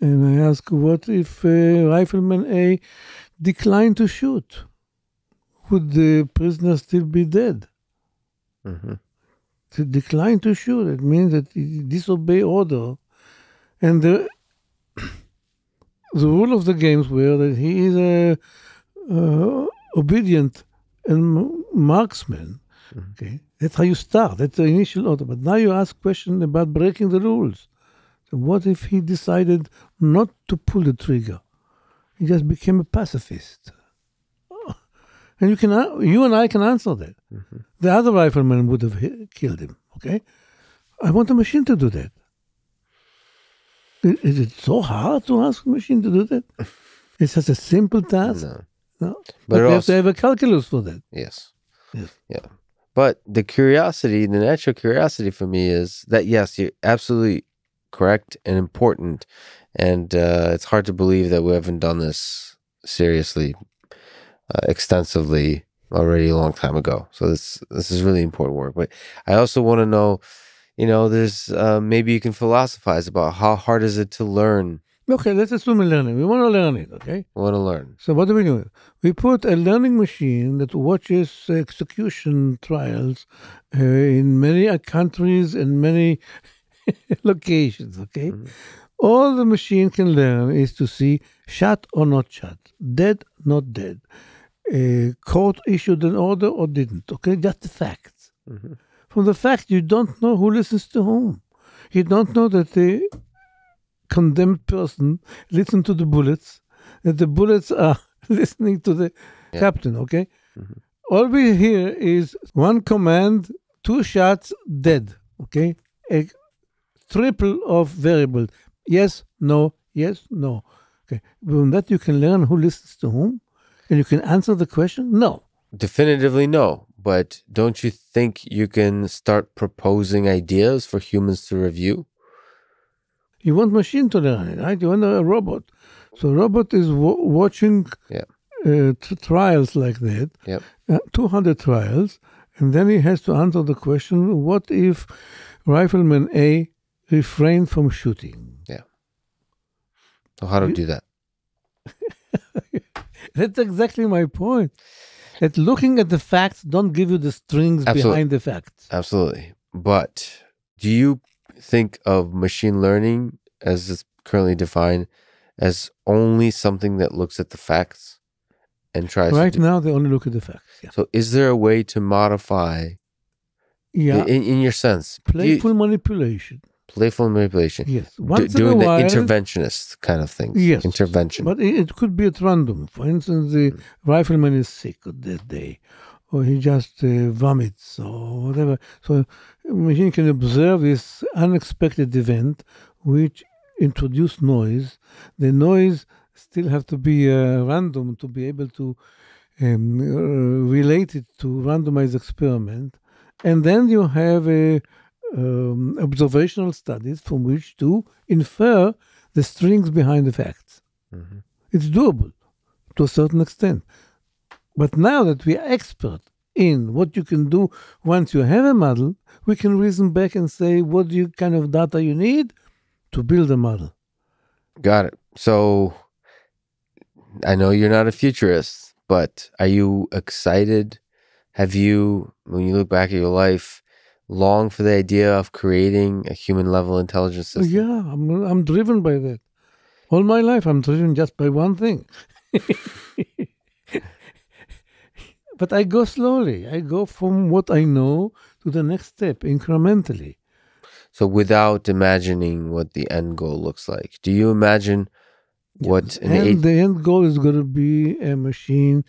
And I ask, what if uh, Rifleman A declined to shoot? Would the prisoner still be dead? Mm-hmm. To decline to shoot, it means that he disobey order. And the, the rule of the games were that he is a uh, obedient and marksman. Mm-hmm. Okay, that's how you start. That's the initial order. But now you ask question about breaking the rules. So what if he decided not to pull the trigger? He just became a pacifist. And you can, you and I can answer that. Mm-hmm. The other rifleman would have killed him. Okay, I want a machine to do that. Is it so hard to ask a machine to do that? It's such a simple task. No. No, but, but you have to have a calculus for that. Yes. Yes. Yeah. But the curiosity, the natural curiosity for me is that yes, you're absolutely correct and important, and uh, it's hard to believe that we haven't done this seriously, uh, extensively already a long time ago. So this this is really important work. But I also want to know, you know, there's uh, maybe you can philosophize about how hard is it to learn Okay, let's assume learning. We want to learn it, okay? We want to learn. So what do we do? We put a learning machine that watches execution trials uh, in many uh, countries and many locations, okay? Mm-hmm. All the machine can learn is to see shot or not shot, dead, or not dead, uh, court issued an order or didn't, okay? Just the facts. Mm-hmm. From the fact, you don't know who listens to whom. You don't know that the condemned person listen to the bullets, that the bullets are listening to the yeah. captain, okay? Mm-hmm. All we hear is one command, two shots, dead, okay? A triple of variables. Yes, no, yes, no. Okay. From that you can learn who listens to whom, and you can answer the question, no. Definitively no. But don't you think you can start proposing ideas for humans to review? You want machine to learn it, right? You want a robot. So robot is watching yeah. uh, trials like that, yep. uh, 200 trials, and then he has to answer the question, what if rifleman A refrained from shooting? Yeah. So how to do that? That's exactly my point. That looking at the facts don't give you the strings Absolutely. behind the facts. Absolutely. But do you think of machine learning as it's currently defined as only something that looks at the facts and tries right now they only look at the facts yeah. so is there a way to modify yeah. in, in your sense? Playful you, manipulation. Playful manipulation. Yes. Once Do, doing while, the interventionist kind of thing yes. intervention. But it, it, could be at random. For instance the mm. rifleman is sick that day or he just uh, vomits or whatever. So machine can observe this unexpected event, which introduce noise. The noise still have to be uh, random to be able to um, uh, relate it to randomized experiment. And then you have a um, observational studies from which to infer the strings behind the facts. Mm-hmm. It's doable to a certain extent. But now that we are expert in what you can do once you have a model, we can reason back and say what you kind of data you need to build a model. Got it. So I know you're not a futurist, but are you excited? Have you, when you look back at your life, long for the idea of creating a human level intelligence oh, system? Yeah, I'm, I'm driven by that. All my life, I'm driven just by one thing but I go slowly. I go from what I know to the next step incrementally. So without imagining what the end goal looks like, do you imagine what an and the end goal is going to be a machine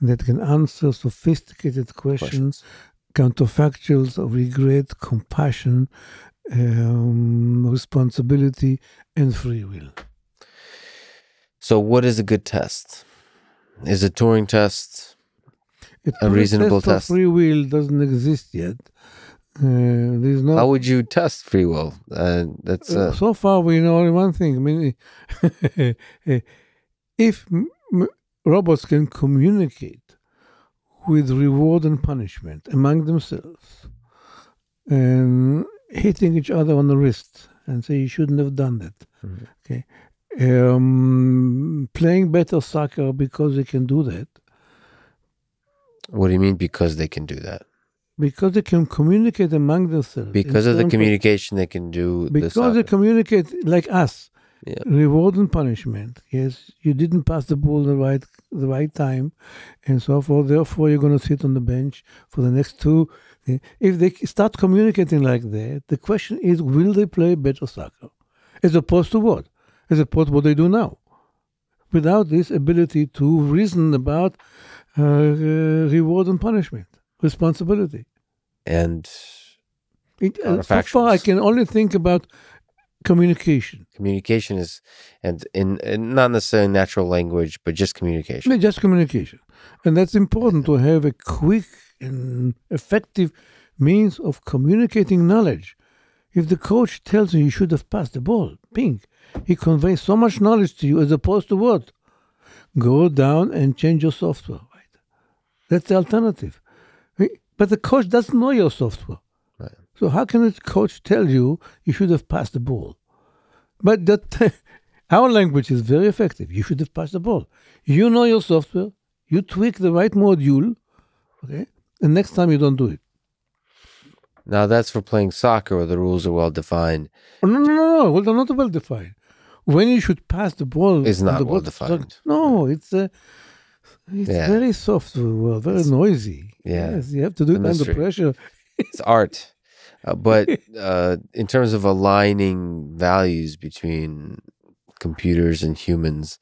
that can answer sophisticated questions, counterfactuals, regret, compassion, um, responsibility, and free will. so what is a good test? Is a Turing test It A reasonable for test. free will doesn't exist yet. Uh, there's no how would you test free will? Uh, that's Uh, uh, so far, we know only one thing. I mean, if robots can communicate with reward and punishment among themselves, and hitting each other on the wrist and say you shouldn't have done that, Mhm. okay, um, playing better soccer because they can do that, what do you mean because they can do that? because they can communicate among themselves. Because of the communication they can do because they communicate like us. Yeah. reward and punishment. Yes you didn't pass the ball the right the right time and so forth. Therefore you're going to sit on the bench for the next two eh, if they start communicating like that the question is will they play better soccer? As opposed to what? As opposed to what they do now. Without this ability to reason about uh, reward and punishment responsibility and it, uh, so far i can only think about communication communication is and in, in not necessarily natural language but just communication No, just communication. And that's important to have a quick and effective means of communicating knowledge. If the coach tells you you should have passed the ball, ping, he conveys so much knowledge to you as opposed to what? Go down and change your software? That's the alternative. But the coach doesn't know your software. Right. So how can a coach tell you you should have passed the ball? But that our language is very effective. You should have passed the ball. You know your software. You tweak the right module, okay, and next time you don't do it. now that's for playing soccer where the rules are well defined Oh, no, no, no, no. Well, they're not well defined. When you should pass the ball, It's not well defined. No, it's uh, it's Yeah. very soft, well, very It's- noisy. yeah. Yes, you have to do it under pressure. it's art uh, but uh, in terms of aligning values between computers and humans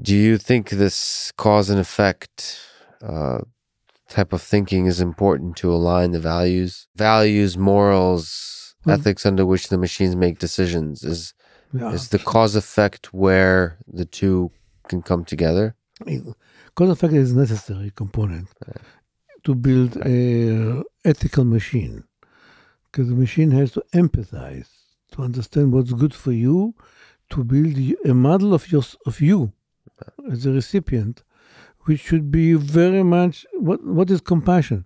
do you think this cause and effect uh, type of thinking is important to align the values values morals Hmm. ethics under which the machines make decisions is Yeah. is the cause effect where the two can come together Cause and effect is necessary component eh. to build a uh, ethical machine. Because the machine has to empathize, to understand what's good for you, to build a model of your, of you as a recipient, which should be very much what what is compassion.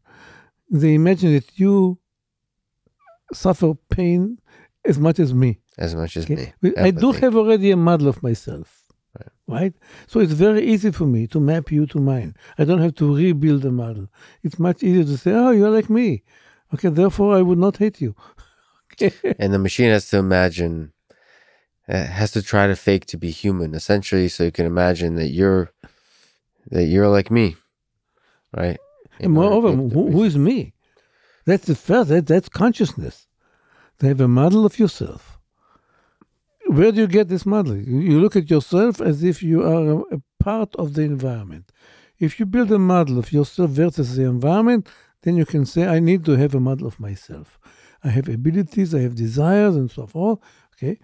They imagine that you suffer pain as much as me. as much as Okay? me I do have already a model of myself, right. So it's very easy for me to map you to mine. I don't have to rebuild the model. It's much easier to say, "Oh, you're like me." Okay, therefore I would not hate you. and the machine has to imagine uh, has to try to fake to be human essentially so you can imagine that you're that you're like me right And moreover, who, who is me? That's the first. That, that's consciousness. They have a model of yourself. Where do you get this model? You, look at yourself as if you are a, a part of the environment. If you build a model of yourself versus the environment, then you can say, I need to have a model of myself. I have abilities, I have desires, and so forth. Okay.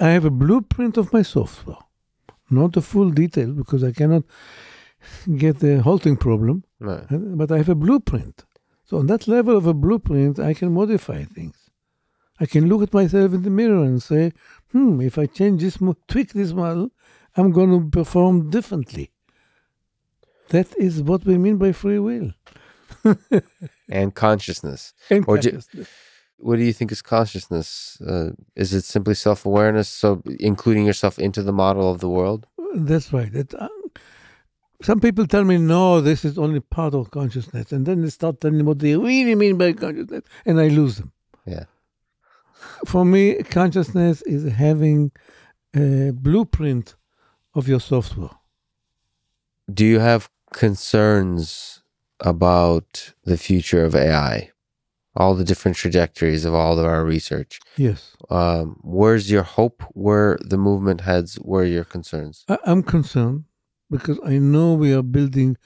I have a blueprint of my software, not the full detail because I cannot get the halting problem. Right. Uh, but I have a blueprint. So on that level of a blueprint, I can modify things. I can look at myself in the mirror and say, hmm, if I change this, tweak this model, I'm going to perform differently. That is what we mean by free will. and consciousness And Or do- consciousness. what do you think is consciousness uh, is it simply self-awareness so including yourself into the model of the world That's right. That, uh, some people tell me, no, this is only part of consciousness. And then they start telling me what they really mean by consciousness, and I lose them. yeah For me, consciousness is having a blueprint of your software. do you have concerns about the future of ai all the different trajectories of all of our research. Yes. Um, where's your hope? Where the movement heads? Where are your concerns? I, I'm concerned because I know we are building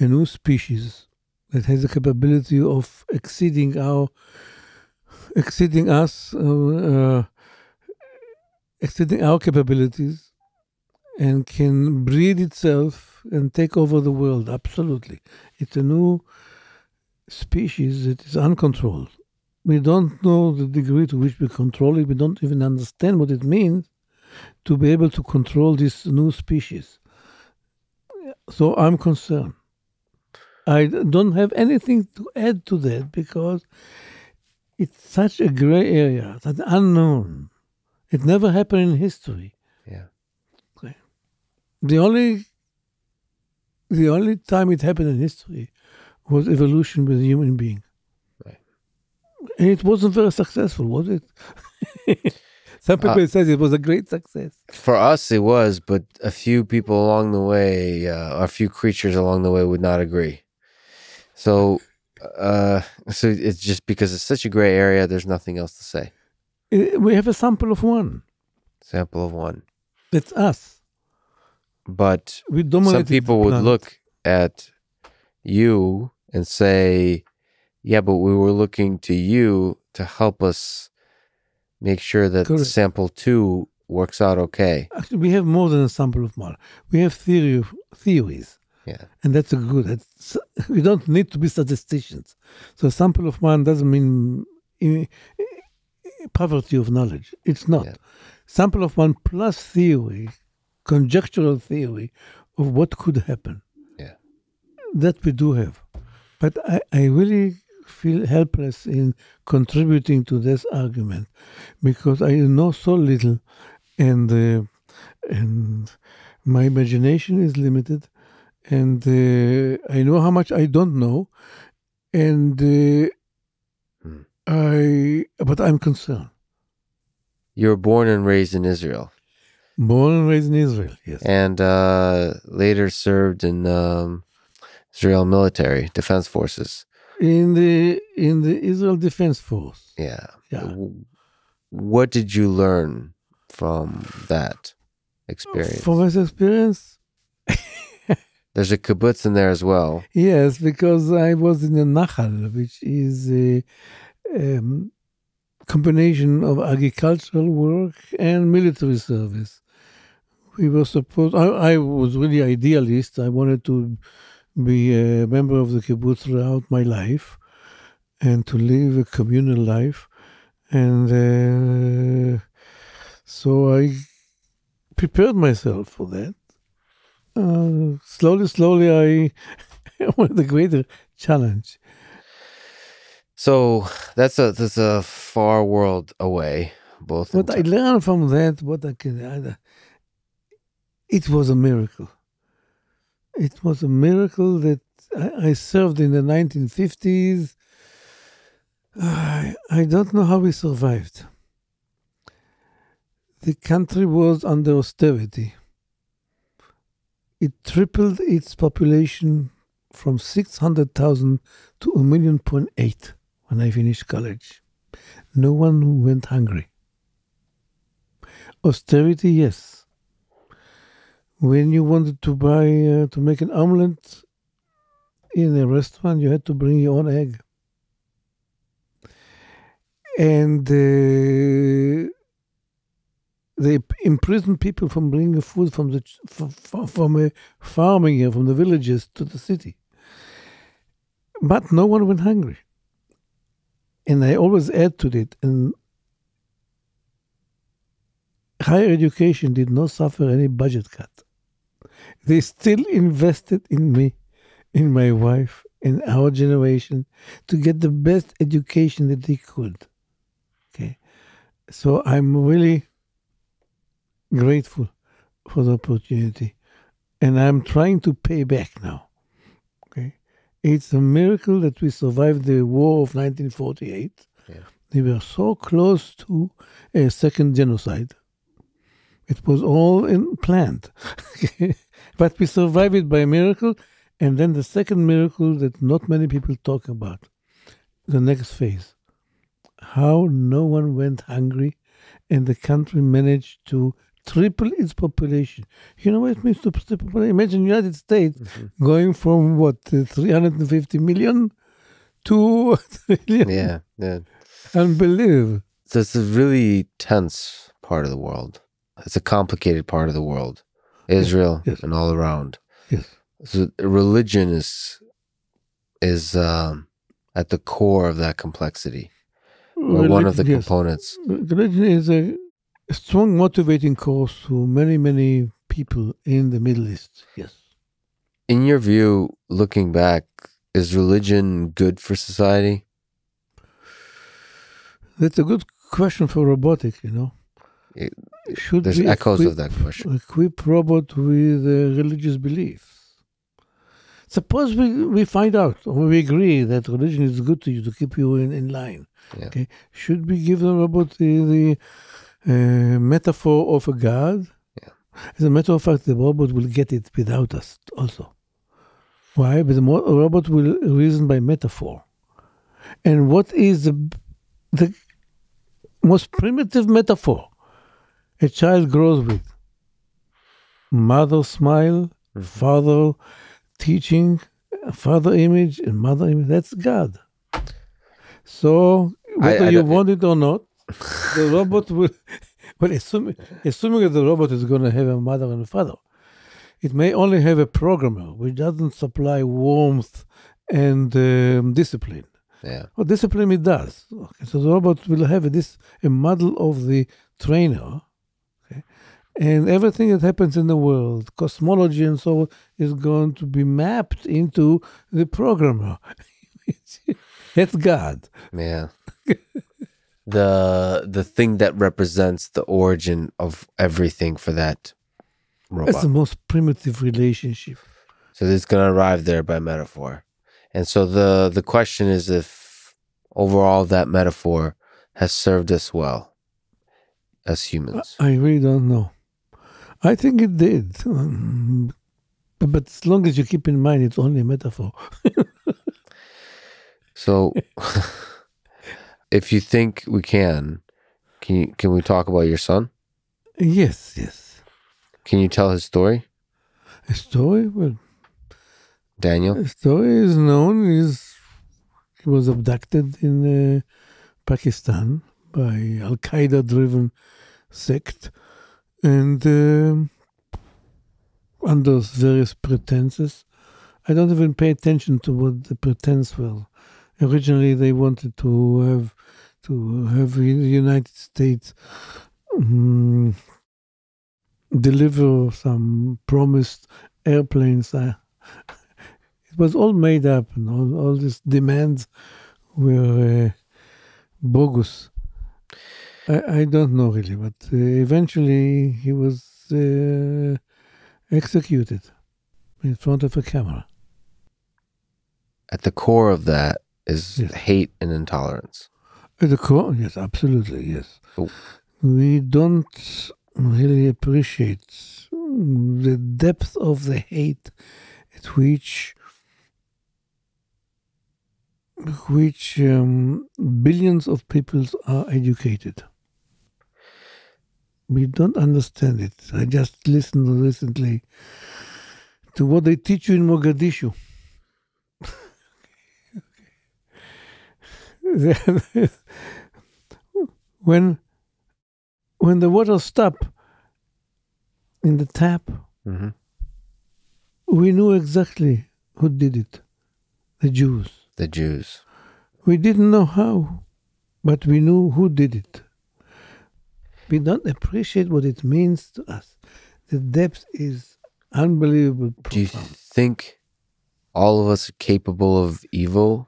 a new species that has the capability of exceeding our exceeding us uh, uh, exceeding our capabilities and can breed itself and take over the world. Absolutely. It's a new species that is uncontrolled. We don't know the degree to which we control it. We don't even understand what it means to be able to control this new species. So i'm concerned. I don't have anything to add to that because it's such a gray area, that unknown. It never happened in history. Yeah. Okay. The only the only time it happened in history was evolution with a human being. Right. And it wasn't very successful, was it? Some people uh, it was a great success. For us, it was, but a few people along the way, uh, a few creatures along the way would not agree. So, uh, so it's just because it's such a gray area. There's nothing else to say. We have a sample of one. Sample of one. It's us. But some people would look at you and say, "Yeah, but we were looking to you to help us make sure that Correct. sample two works out okay." Actually, we have more than a sample of one. We have theory theories. Yeah. And that's a good. It's, we don't need to be statisticians. So a sample of one doesn't mean poverty of knowledge. It's not. Yeah. Sample of one plus theory, conjectural theory of what could happen. Yeah. That we do have. But I, I really feel helpless in contributing to this argument because I know so little and uh, and my imagination is limited and uh, I know how much I don't know, and uh, hmm. I but I'm concerned. You were born and raised in Israel. Born and raised in Israel, yes. And uh, later served in um, Israel military defense forces. In the in the Israel Defense Force. Yeah. Yeah. What did you learn from that experience? From this experience, there's a kibbutz in there as well. Yes, because I was in the Nachal, which is a um, combination of agricultural work and military service. We were supposed, I, I was really idealist. I wanted to be a member of the kibbutz throughout my life and to live a communal life. And uh, so I prepared myself for that uh, slowly, slowly, I wanted the greater challenge. So that's a that's a far world away. Both. What I learned from that, what I can, uh, it was a miracle. It was a miracle that I, I served in the 1950s. I, I don't know how we survived. The country was under austerity it tripled its population from 600,000 to a million point eight when I finished college. No one went hungry. Austerity, yes. When you wanted to buy, uh, to make an omelette in a restaurant, you had to bring your own egg. And uh, they imprison people from bringing food from the from, from a farming here, from the villages to the city. But no one went hungry. And I always add to it, and higher education did not suffer any budget cut. They still invested in me, in my wife, in our generation to get the best education that they could. Okay. So I'm really grateful for the opportunity. And I'm trying to pay back now. Okay. It's a miracle that we survived the war of 1948. Yeah. We were so close to a second genocide. It was all in, planned. but we survived it by a miracle. And then the second miracle that not many people talk about the next phase. How no one went hungry and the country managed to triple its population. You know what it means to triple? Imagine United States Mm-hmm. going from what uh, 350 million to trillion. Yeah, yeah. Unbelievable. So it's a really tense part of the world. It's a complicated part of the world. Israel yes. and all around. Yes. So religion is is um, at the core of that complexity, or one of the Yes. components. Religion is a strong motivating cause to many, many people in the Middle East. Yes. In your view, looking back, is religion good for society? That's a good question for robotic, you know. It- Should There's echoes equip, of that question. equip robot with uh, religious beliefs? Suppose we, we find out or we agree that religion is good to you to keep you in, in line. Yeah. Okay. Should we give the robot the, the uh, metaphor of a god? Yeah. As a matter of fact, the robot will get it without us also. Why? Because the robot will reason by metaphor. And what is the, the most primitive metaphor a child grows with? Mother smile, Mhm. father teaching, father image, and mother image. That's God. So whether I you want it or not, the robot will. Well, assuming, assuming that the robot is going to have a mother and a father, it may only have a programmer which doesn't supply warmth and um, discipline. Yeah. Well, discipline it does. Okay, so the robot will have this a model of the trainer, okay, and everything that happens in the world, cosmology and so on, is going to be mapped into the programmer. That's God. Yeah. the the thing that represents the origin of everything for that robot. That's the most primitive relationship. So it's going to arrive there by metaphor. And so the the question is if overall that metaphor has served us well as humans. I really don't know. I think it did. Um, but, but as long as you keep in mind it's only a metaphor. So if you think we can, can you can we talk about your son? Yes, yes. Can you tell his story, A story? Well, Daniel? The story is known is he was abducted in uh, Pakistan by Al Qaeda driven sect and um under various pretenses. I don't even pay attention to what the pretense were. Originally, they wanted to have to have the United States um, deliver some promised airplanes. Uh, it was all made up, and all, all these demands were uh, bogus. I, I don't know really, but uh, eventually he was uh, executed in front of a camera. At the core of that is Yes. hate and intolerance. At the core, yes, absolutely, yes. Oh. We don't really appreciate the depth of the hate at which which um, billions of people are educated. We don't understand it. I just listened recently to what they teach you in Mogadishu. when when the water stopped in the tap, hmm we knew exactly who did it. The Jews. The Jews. We didn't know how, but we knew who did it. We don't appreciate what it means to us. The depth is unbelievable. Do you think all of us are capable of evil?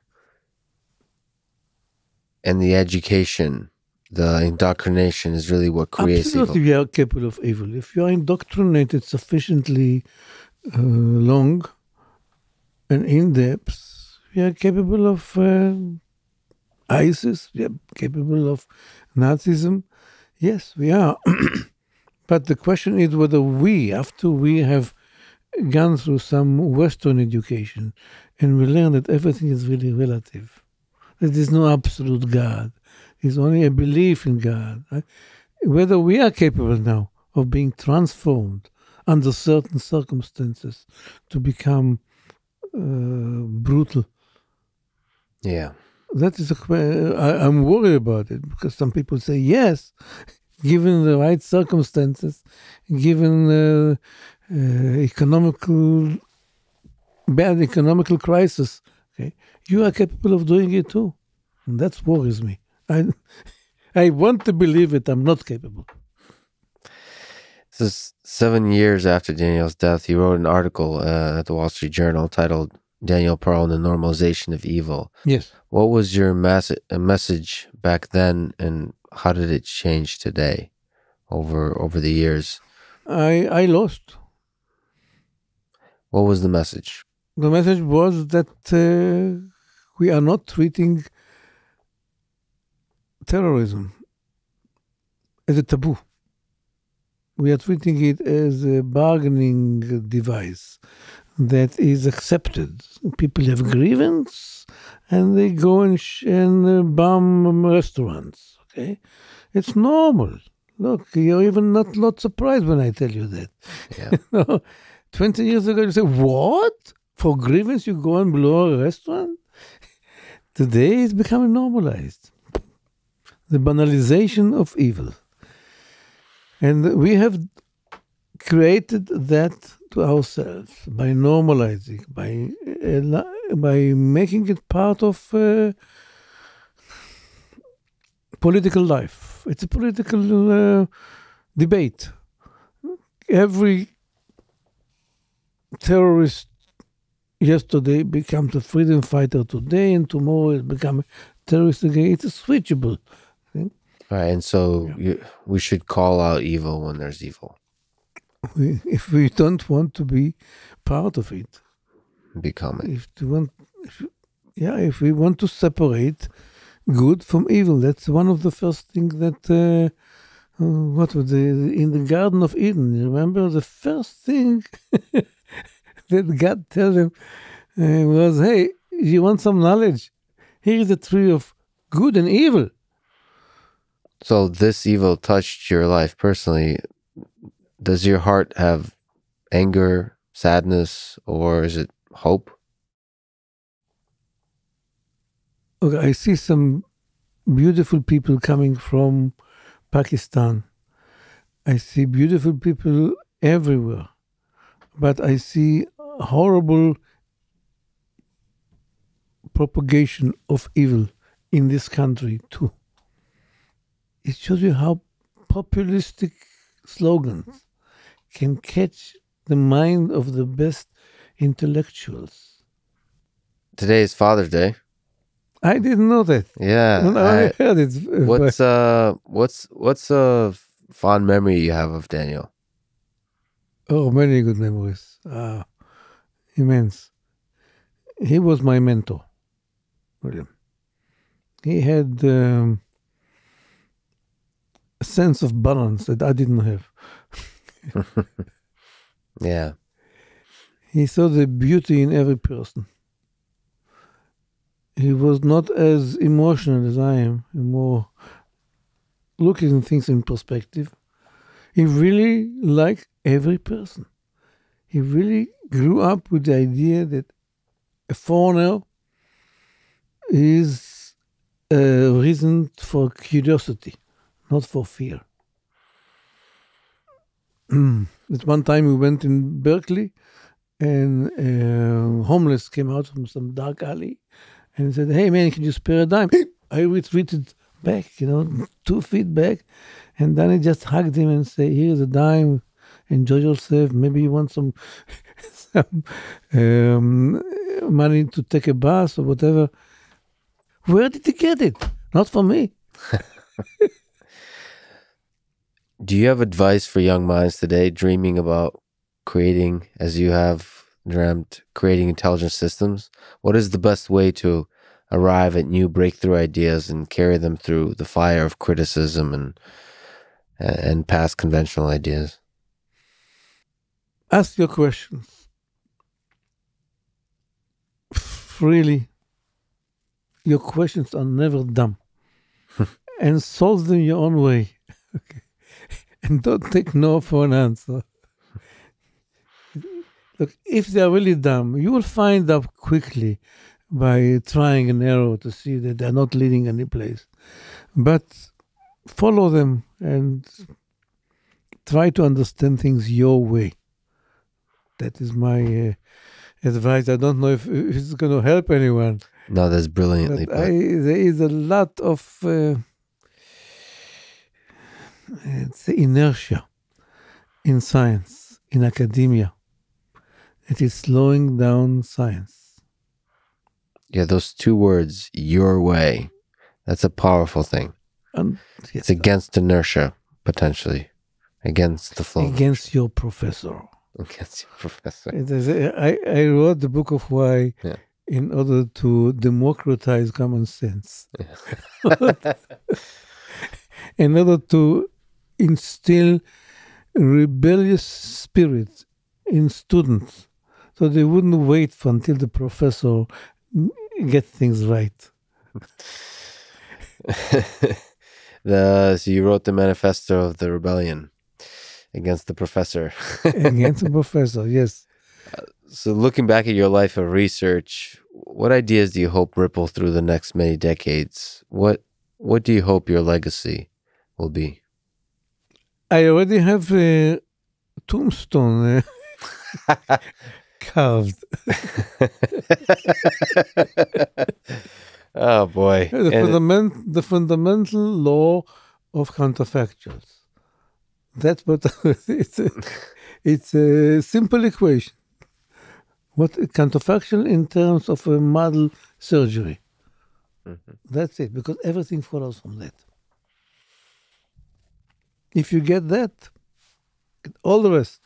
And the education, the indoctrination is really what creates Absolutely, evil. we are capable of evil. If you are indoctrinated sufficiently uh, long and in depth, we are capable of uh, ISIS, we are capable of Nazism. Yes, we are. but the question is whether we, after we have gone through some Western education and we learn that everything is really relative, that there's no absolute God. It's only a belief in God. Right? Whether we are capable now of being transformed under certain circumstances to become uh, brutal. Yeah. That is a. I, I'm worried about it because some people say yes, given the right circumstances, given uh, uh, economical bad economical crisis, okay, you are capable of doing it too, and that worries me. I I want to believe it. I'm not capable. This is seven years after Daniel's death. He wrote an article uh, at the Wall Street Journal titled "Daniel Pearl and the Normalization of Evil." Yes. What was your mass- message back then, and how did it change today over over the years? I I lost. What was the message? The message was that uh, we are not treating terrorism as a taboo. We are treating it as a bargaining device that is accepted. People have grievance and they go and, sh- and uh, bomb restaurants. Okay, it's normal. Look, you're even not not surprised when I tell you that. Yeah. Twenty years ago, you say, "What for grievance? You go and blow a restaurant?" Today, it's becoming normalized. The banalization of evil, and we have created that to ourselves by normalizing, by uh, by making it part of uh, political life. It's a political uh, debate. Every terrorist yesterday becomes a freedom fighter today, and tomorrow it becomes a terrorist again. It's switchable. Right, and so you, we should call out evil when there's evil. We, if we don't want to be part of it, Become it. if we want, if, yeah, if we want to separate good from evil, that's one of the first things that. Uh, uh, what was the in the Garden of Eden? Remember the first thing that God tells him uh, was, "Hey, you want some knowledge? Here is a tree of good and evil." So this evil touched your life personally. Does your heart have anger, sadness, or is it hope? Okay, I see some beautiful people coming from Pakistan. I see beautiful people everywhere, but I see horrible propagation of evil in this country too. It shows you how populistic slogans can catch the mind of the best intellectuals. Today is Father's Day. I didn't know that. Yeah. No, I I- heard it. uh, what's uh what's what's a fond memory you have of Daniel? Oh, many good memories. Ah, immense. He was my mentor, William. He had um, a sense of balance that I didn't have. Yeah. He saw the beauty in every person. He was not as emotional as I am, more looking at things in perspective. He really liked every person. He really grew up with the idea that a foreigner is a reason for curiosity, not for fear. At one time we went in Berkeley and a homeless came out from some dark alley and said, Hey man, can you spare a dime? I retreated back, you know, two feet back. And then I just hugged him and said, Here's a dime, enjoy yourself. Maybe you want some, some um, money to take a bus or whatever. Where did he get it? Not for me. Do you have advice for young minds today dreaming about creating, as you have dreamt, creating intelligent systems? What is the best way to arrive at new breakthrough ideas and carry them through the fire of criticism and and past conventional ideas? Ask your questions. Freely. your questions are never dumb and solve them your own way. okay. And don't take no for an answer. Look, if they're really dumb, you will find out quickly by trying an arrow to see that they're not leading any place. But follow them and try to understand things your way. That is my uh, advice. I don't know if, if it's going to help anyone. No, that's brilliantly. I, there is a lot of uh, it's inertia in science, in academia. It is slowing down science. yeah, those two words, your way, that's a powerful thing. And It's against inertia, potentially, against the flow. against your professor. Against your professor. I, I wrote the book of why Yeah. in order to democratize common sense, in order to instill rebellious spirit in students so they wouldn't wait for until the professor get things right. the so you wrote the manifesto of the rebellion against the professor. Against the professor, yes. so looking back at your life of research, what ideas do you hope ripple through the next many decades? What what do you hope your legacy will be? I already have a tombstone uh, carved. oh boy. The, fundament, the fundamental law of counterfactuals. That's what it's. A, it's a simple equation. What counterfactual in terms of a model surgery. Mm-hmm. That's it, because everything follows from that. If you get that, all the rest,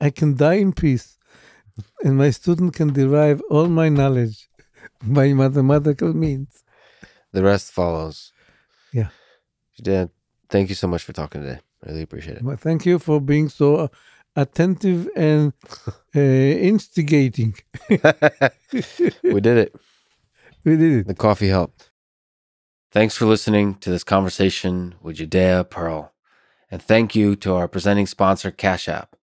I can die in peace, and my student can derive all my knowledge by mathematical means. the rest follows. Yeah. Dan, thank you so much for talking today. I really appreciate it. Well, thank you for being so attentive and uh, instigating. we did it. We did it. The coffee helped. Thanks for listening to this conversation with Judea Pearl. And thank you to our presenting sponsor, Cash App.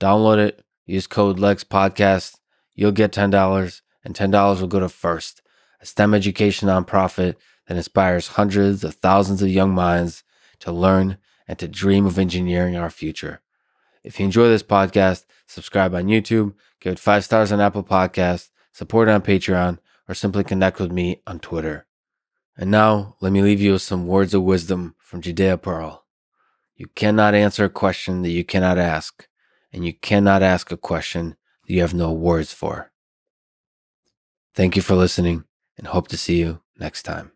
Download it, use code LEX Podcast. You'll get $10, and $10 will go to First, a STEM education nonprofit that inspires hundreds of thousands of young minds to learn and to dream of engineering our future. If you enjoy this podcast, subscribe on YouTube, give it five stars on Apple Podcasts, support on Patreon, or simply connect with me on Twitter. And now, let me leave you with some words of wisdom from Judea Pearl. You cannot answer a question that you cannot ask, and you cannot ask a question that you have no words for. Thank you for listening, and hope to see you next time.